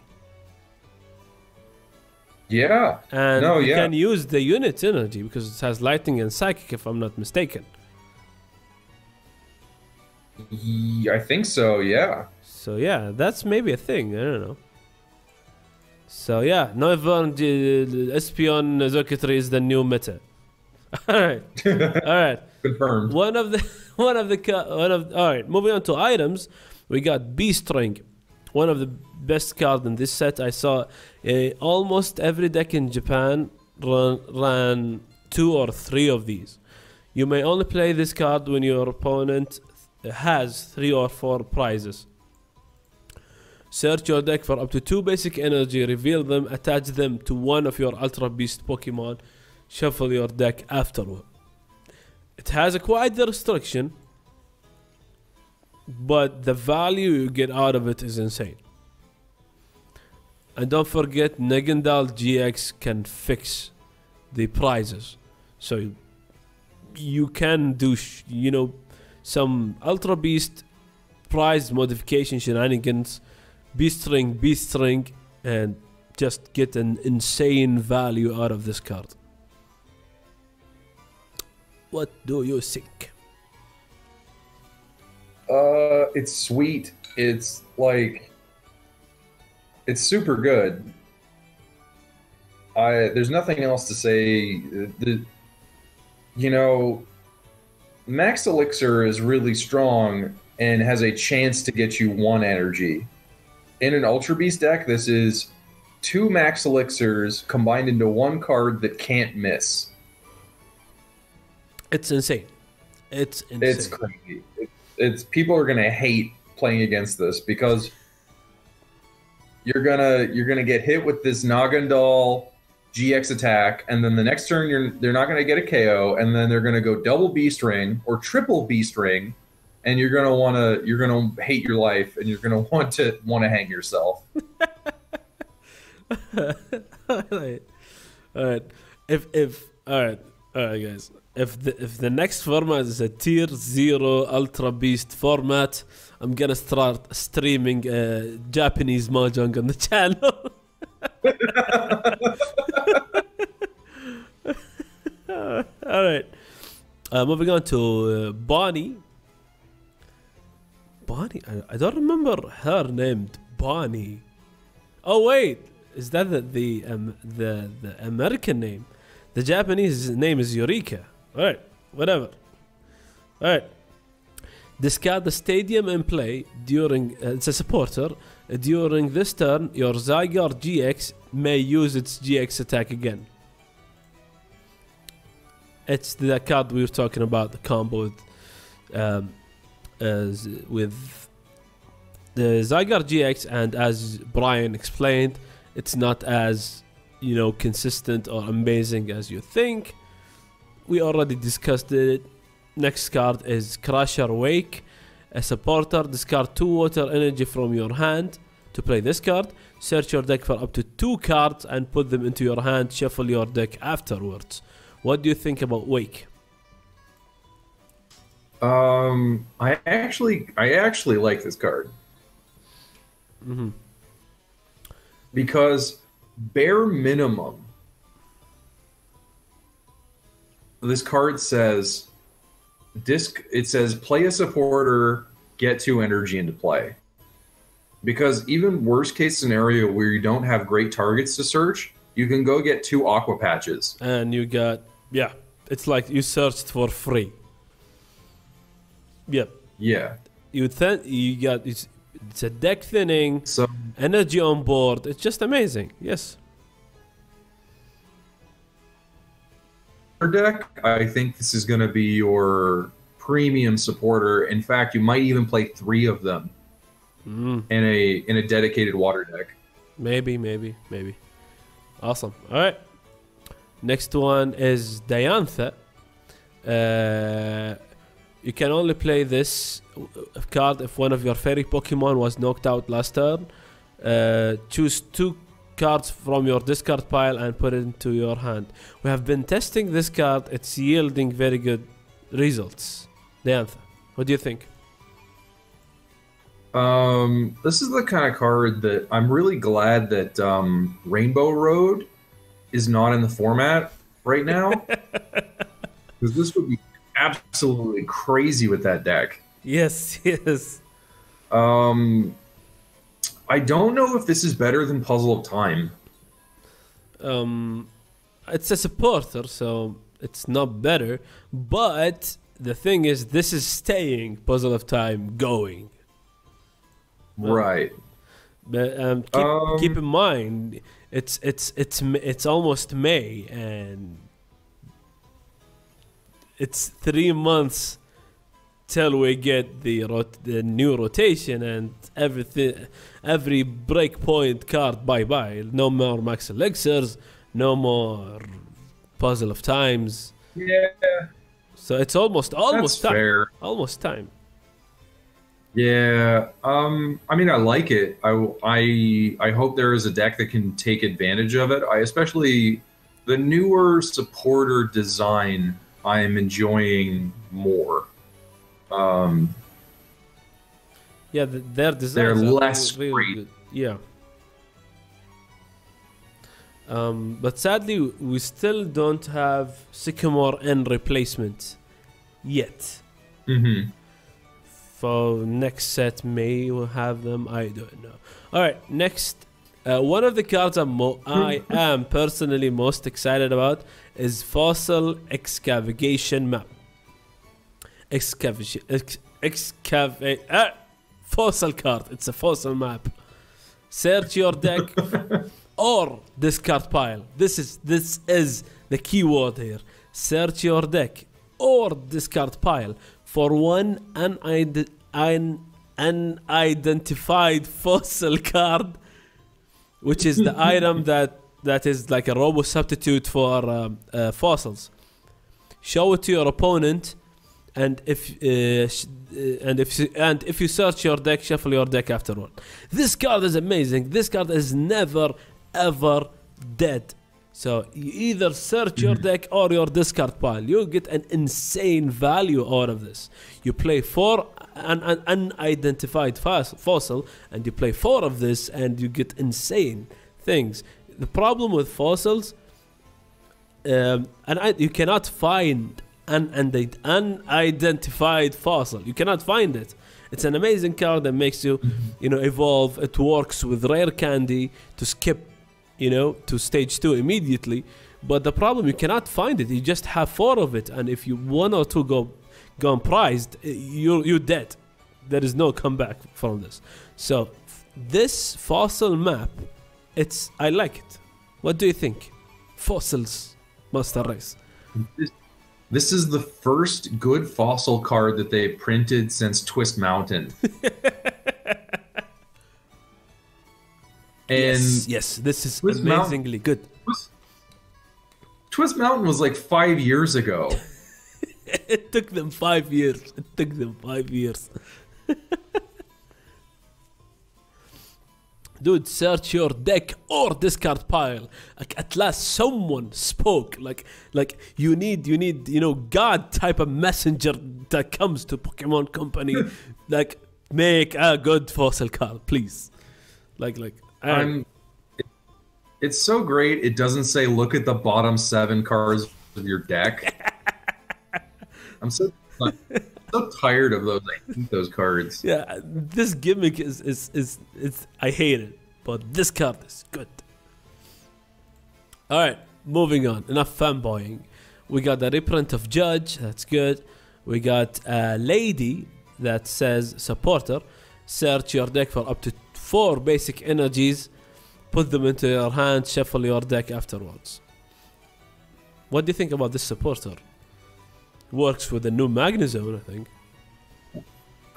Yeah. And No, you yeah. can use the unit energy because it has lightning and psychic if I'm not mistaken. I think so, yeah. So yeah, that's maybe a thing. I don't know. So yeah, Noivern G- uh, Espeon Zergatry is the new meta. Alright. Alright. Confirmed. One of the one of the one of all right. Moving on to items, we got B Ring, one of the best cards in this set. I saw uh, almost every deck in Japan run, ran two or three of these. You may only play this card when your opponent has three or four prizes. Search your deck for up to two basic energy, reveal them, attach them to one of your Ultra Beast Pokemon, shuffle your deck afterward. It has a quite the restriction, but the value you get out of it is insane. And don't forget, Naganadel GX can fix the prizes, so you, can do you know some Ultra Beast prize modification shenanigans, Beast Ring, Beast Ring, and just get an insane value out of this card. What do you think? Uh, it's sweet. It's like, it's super good. I there's nothing else to say. The, you know, Max Elixir is really strong and has a chance to get you one energy. In an Ultra Beast deck, this is two Max Elixirs combined into one card that can't miss. It's insane. It's insane. It's crazy. It's, it's people are gonna hate playing against this because you're gonna you're gonna get hit with this Naganadel GX attack, and then the next turn you're they're not gonna get a KO, and then they're gonna go double Beast Ring or triple Beast Ring, and you're gonna wanna you're gonna hate your life, and you're gonna want to want to hang yourself. all right, all right. If if all right, all right, guys. If the if the next format is a tier zero ultra beast format, I'm gonna start streaming uh, Japanese mahjong on the channel. all right. Uh, moving on to uh, Bonnie. Bonnie, I, I don't remember her named Bonnie. Oh wait, is that the the um, the the American name? The Japanese name is Eureka. All right, whatever. All right. Discard the stadium in play during. Uh, it's a supporter. Uh, during this turn, your Zygarde GX may use its GX attack again. It's the card we were talking about, the combo with um, with the Zygarde GX, and as Brian explained, it's not as you know consistent or amazing as you think. We already discussed it. Next card is Crusher Wake. A supporter, discard two water energy from your hand to play this card. Search your deck for up to two cards and put them into your hand. Shuffle your deck afterwards. What do you think about Wake? Um, I actually, I actually like this card Mm -hmm. because bare minimum, this card says disc. It says play a supporter, get two energy into play. Because even worst case scenario where you don't have great targets to search, you can go get two aqua patches. And you got yeah, it's like you searched for free. Yep, Yeah. you th- you got it's, it's a deck thinning, So energy on board. It's just amazing. Yes. Deck, I think this is going to be your premium supporter. In fact, you might even play three of them Mm, in a in a dedicated water deck. maybe, maybe, maybe. Awesome. All right. Next one is Diantha. Uh, you can only play this card if one of your fairy Pokemon was knocked out last turn. Uh, choose two cards from your discard pile and put it into your hand. We have been testing this card. It's yielding very good results. Diantha, what do you think? Um, this is the kind of card that I'm really glad that um, Rainbow Road is not in the format right now because this would be absolutely crazy with that deck. Yes, yes. Um, I don't know if this is better than Puzzle of Time. um, it's a supporter, so it's not better. But the thing is, this is staying Puzzle of Time going. Right. But um, keep, Um, keep in mind, it's it's it's it's almost May, and it's three months till we get the rot- the new rotation and everything. Every breakpoint card, bye bye. No more Max Elixirs, no more Puzzle of Times. Yeah, So it's almost that's almost time. fair. Almost time. Yeah, um, I mean, I like it. I, I, I hope there is a deck that can take advantage of it. I especially the newer supporter design. I am enjoying more. Um, Yeah, th their designs They're less really great. good. Yeah. Um, but sadly, we still don't have Sycamore N replacement yet. Mm-hmm. For next set, may we'll have them. I don't know. All right, next. Uh, one of the cards I'm mo- I am personally most excited about is Fossil Excavation Map. Excavation. Ex- excavate. Ah, fossil card. It's a fossil map. Search your deck or discard pile. This is this is the keyword here. Search your deck or discard pile for one unid- un- unidentified fossil card, which is the item that that is like a robo substitute for um, uh, fossils. Show it to your opponent, and if uh, uh, and if and if you search your deck, shuffle your deck afterward. This card is amazing. This card is never ever dead. So you either search your deck or your discard pile. You get an insane value out of this. You play four an, an unidentified fossil, and you play four of this, and you get insane things. The problem with fossils, um, and I, you cannot find an, unidentified fossil. You cannot find it. It's an amazing card that makes you, you know, evolve. It works with rare candy to skip, you know, to stage two immediately. But the problem, you cannot find it. You just have four of it, and if you one or two go, gone prized, eh, you you're dead. There is no comeback from this. So this fossil map, it's I like it. What do you think? Fossils, Master Race. This, This is the first good fossil card that they printed since Twist Mountain. and yes, yes, this is Twist amazingly good. Twist, Twist Mountain was like five years ago. It took them five years. It took them five years. Dude, search your deck or discard pile. Like at last, someone spoke. Like, like you need, you need, you know, God type of messenger that comes to Pokemon Company. like, make a good fossil card, please. Like, like I'm. It's so great. It doesn't say look at the bottom seven cards of your deck. I'm so so tired of those. I hate those cards. Yeah, this gimmick is is is it's I hate it, but this card is good. All right, moving on. Enough fanboying. We got the reprint of Judge. That's good. We got a lady that says supporter. Search your deck for up to four basic energies. Put them into your hand. Shuffle your deck afterwards. What do you think about this supporter? Works with the new Magnezone, I think.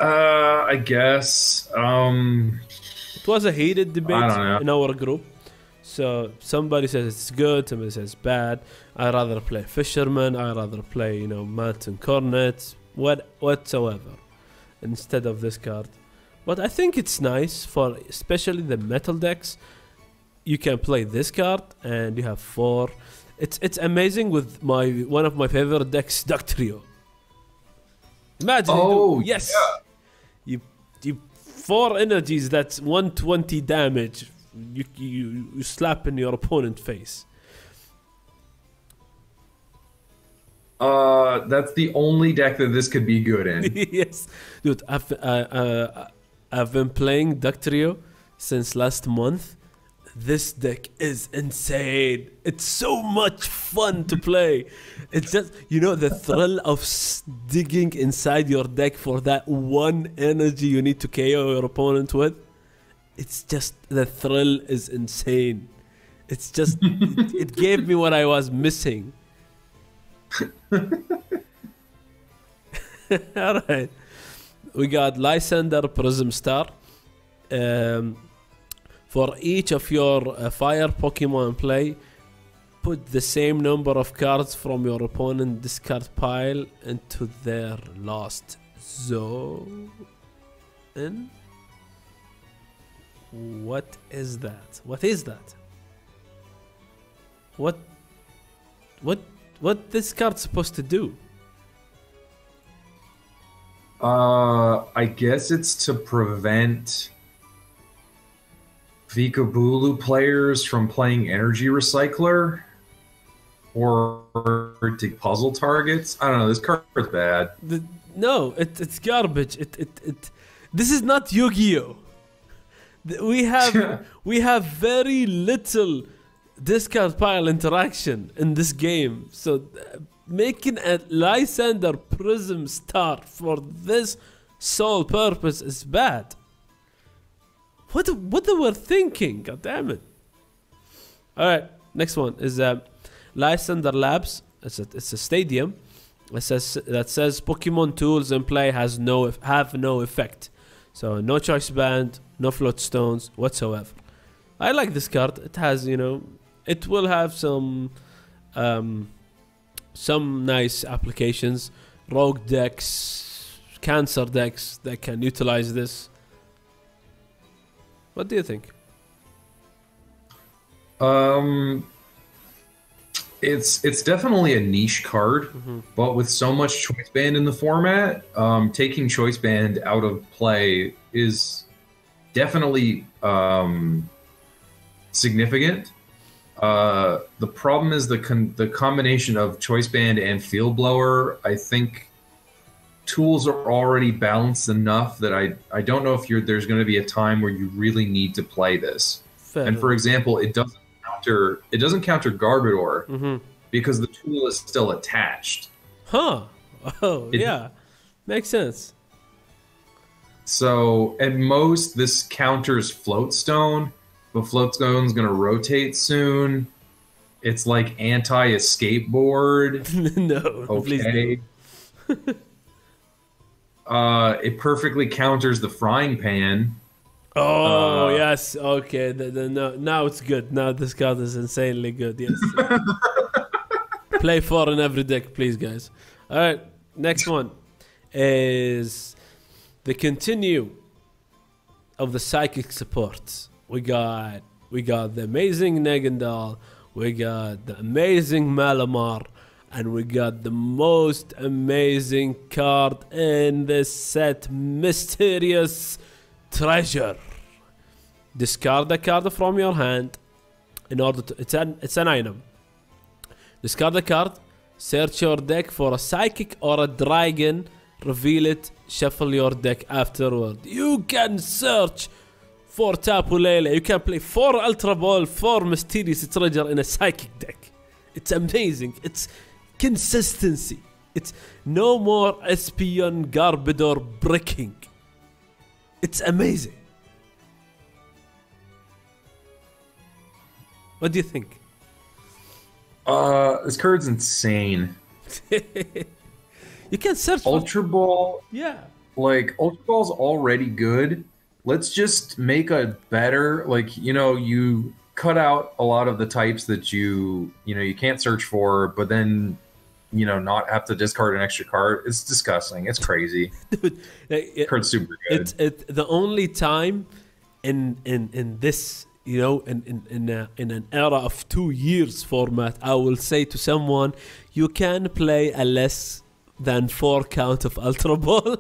Uh, I guess. Um, It was a heated debate I don't know. in our group. So somebody says it's good, somebody says bad. I rather play Fisherman. I rather play you know Mountain Coronet, what whatsoever, instead of this card. But I think it's nice for especially the metal decks. You can play this card and you have four. It's it's amazing with my one of my favorite decks, Dugtrio. Imagine, do- Oh, yes, yeah. you you four energies. That's one twenty damage. You, you you slap in your opponent face. uh, that's the only deck that this could be good in. yes, dude. I've uh, uh, I've been playing Dugtrio since last month. This deck is insane. It's so much fun to play. It's just you know the thrill of digging inside your deck for that one energy you need to KO your opponent with. It's just the thrill is insane. It's just it, it gave me what I was missing. All right. We got Lysandre Prism Star. Um, for each of your uh, fire Pokemon play, put the same number of cards from your opponent discard pile into their last zone. What is that? What is that? What? What? What this card supposed to do? Uh, I guess it's to prevent Vikabulu players from playing Energy Recycler or to puzzle targets. I don't know. This card's bad. The, no, it, it's garbage. It, it, it. This is not Yu-Gi-Oh. We have we have very little discard pile interaction in this game. So uh, making a Lysandre Prism Star for this sole purpose is bad. What what they were thinking? God damn it! All right, next one is uh, Lysandre Labs. It's a it's a stadium. It says that says Pokemon tools in play has no have no effect. So no choice band, no float stones whatsoever. I like this card. It has you know, it will have some, um, some nice applications. Rogue decks, cancer decks that can utilize this. What do you think? Um, it's it's definitely a niche card, but with so much choice band in the format, um, taking choice band out of play is definitely um, significant. Uh, the problem is the con- the combination of choice band and field blower. I think tools are already balanced enough that I I don't know if you're there's going to be a time where you really need to play this. Fair And for example, it doesn't counter it doesn't counter Garbodor hmm because the tool is still attached. Huh. Oh, It- yeah. Makes sense. So at most, this counters Floatstone, but Floatstone's going to rotate soon. It's like anti-escape board. no, please Okay. uh, it perfectly counters the frying pan. Oh Uh, yes, okay. The, the, no, now it's good. Now this card is insanely good. Yes. Play four in every deck, please, guys. All right. Next one is the continue of the psychic supports. We got we got the amazing Naganadel, we got the amazing Malamar, and we got the most amazing card in this set, Mysterious Treasure. Discard a card from your hand in order to it's an it's an item. Discard a card, search your deck for a psychic or a dragon, reveal it, shuffle your deck afterward. You can search for Tapu Lele. You can play four Ultra Ball, four Mysterious Treasure in a psychic deck. It's amazing. It's consistency. It's no more Espeon Garbodor bricking. It's amazing. What do you think? Uh, this card's insane. you can search for Ultra Ball, yeah. like Ultra Ball's already good. Let's just make a better, like you know, you cut out a lot of the types that you you know you can't search for, but then you know not have to discard an extra card. It's disgusting. It's crazy. Dude, it- Card's super good. it's it the only time in in in this you know in in in, a, in an era of two years format i will say to someone you can play a less than four count of ultra ball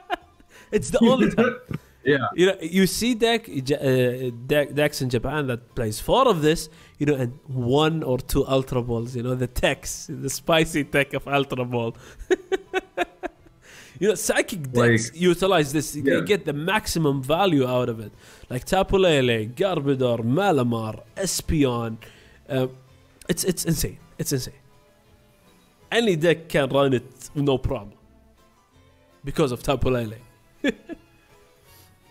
it's the only time yeah. you know you see deck, uh, deck decks in japan that plays four of this you know and one or two ultra balls you know the techs the spicy tech of ultra ball you know psychic decks Like- utilize this Yeah. they get the maximum value out of it like Tapu Lele, garbodor malamar espeon uh, it's it's insane it's insane any deck can run it no problem because of Tapu Lele.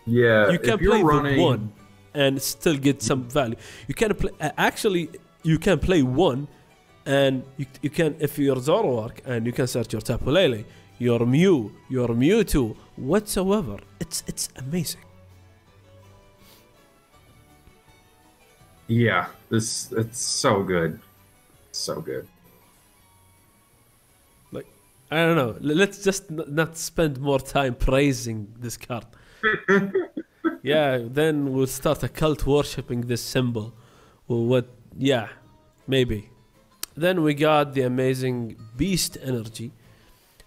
Yeah. you can play running, one and still get some value. You can play uh, actually you can play one and you, you can if you're Zoroark and you can search your Tapu Lele, your Mew, your Mewtwo, whatsoever. It's it's amazing. Yeah, this it's so good, so good. Like I don't know. Let's just n- not spend more time praising this card. yeah, then we'll start a cult worshipping this symbol. What? Yeah, maybe. Then we got the amazing Beast Energy.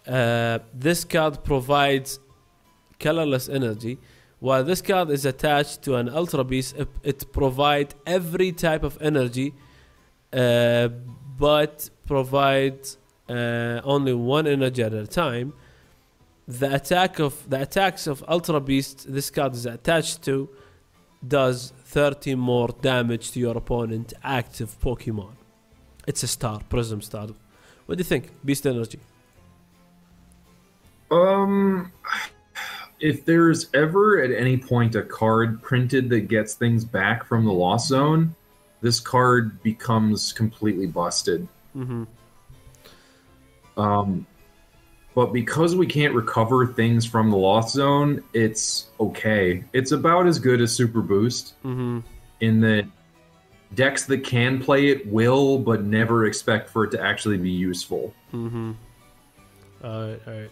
Uh, this card provides colorless energy. While this card is attached to an Ultra Beast, it, it provides every type of energy, uh, but provides uh, only one energy at a time. The attack of the attacks of Ultra Beast this card is attached to does 30 more damage to your opponent active Pokemon. It's a star, Prism Star. What do you think? Beast Energy. Um, if there's ever at any point a card printed that gets things back from the lost zone, this card becomes completely busted. Mm-hmm. Um, but because we can't recover things from the lost zone, it's okay. It's about as good as Super Boost Mm-hmm. in that decks that can play it will, but never expect for it to actually be useful. Mm-hmm. Alright, alright.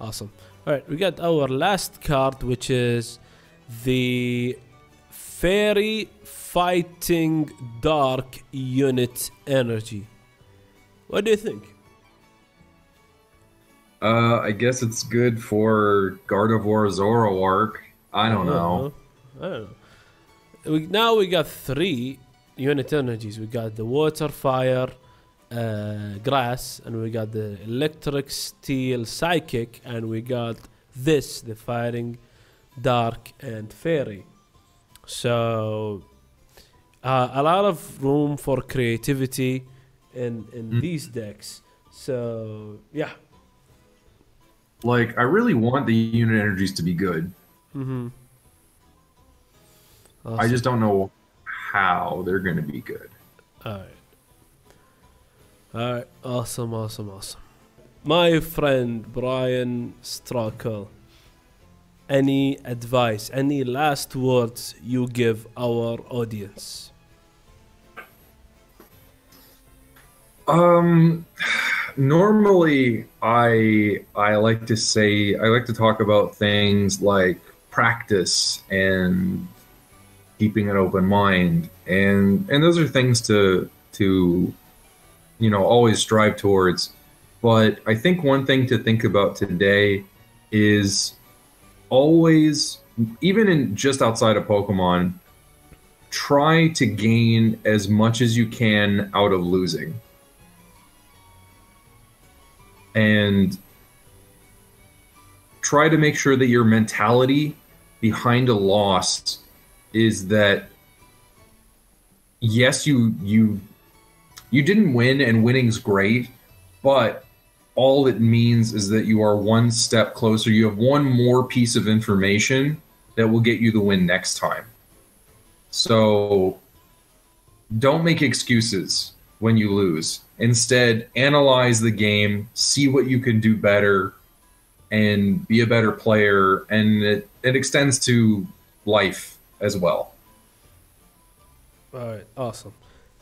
Awesome. Alright, we got our last card, which is the Fairy Fighting Dark Unit Energy. What do you think? Uh, I guess it's good for Gardevoir Zoroark. I don't know. I don't know. We, now we got three unit energies. We got the water, fire, uh, grass, and we got the electric, steel, psychic, and we got this, the firing, dark, and fairy. So uh, a lot of room for creativity in in Mm. these decks. So yeah. Like, I really want the unit energies to be good. Mm-hmm. I just don't know how they're going to be good. Alright. Alright, awesome, awesome, awesome. My friend Brian Strackel, any advice, any last words you give our audience? Um, normally I I like to say I like to talk about things like practice and keeping an open mind. And and those are things to to you know always strive towards. But i think one thing to think about today is always even in just outside of pokemon try to gain as much as you can out of losing and try to make sure that your mentality behind a loss is that yes you you you didn't win and winning's great but all it means is that you are one step closer. You have one more piece of information that will get you the win next time. So don't make excuses when you lose instead analyze the game see what you can do better and be a better player and it, it extends to life as well All right, awesome.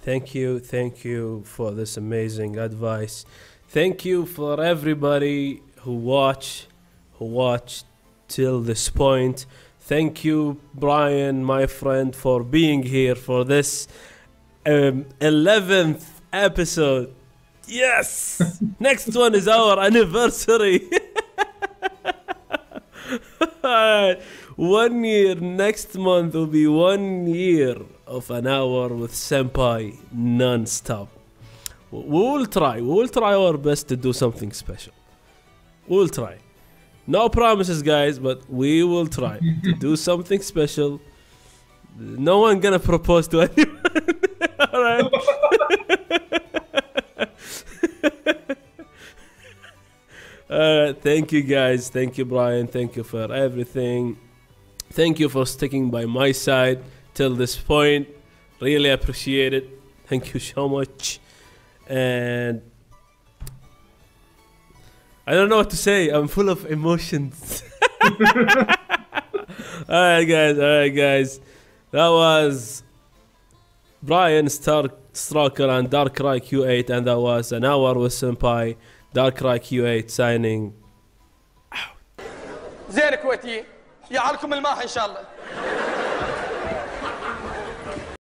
Thank you, thank you for this amazing advice. Thank you for everybody who watch, who watched till this point. Thank you, Brian, my friend, for being here for this um, 11th episode. Yes! Next one is our anniversary. Alright, one year next month will be one year of an hour with Senpai non-stop. We will try. We will try our best to do something special. We'll try. No promises, guys, but we will try to do something special. No one gonna propose to anyone. All right. Right. Thank you, guys. Thank you, Brian. Thank you for everything. Thank you for sticking by my side till this point. Really appreciate it. Thank you so much. And I don't know what to say. I'm full of emotions. all right, guys. All right, guys. That was Brian Stark Straker and Darkrai Q8, and that was an hour with Senpai. دارك راي كيو 8 سايننج زين كويتيين يعالكم الماح إن شاء الله.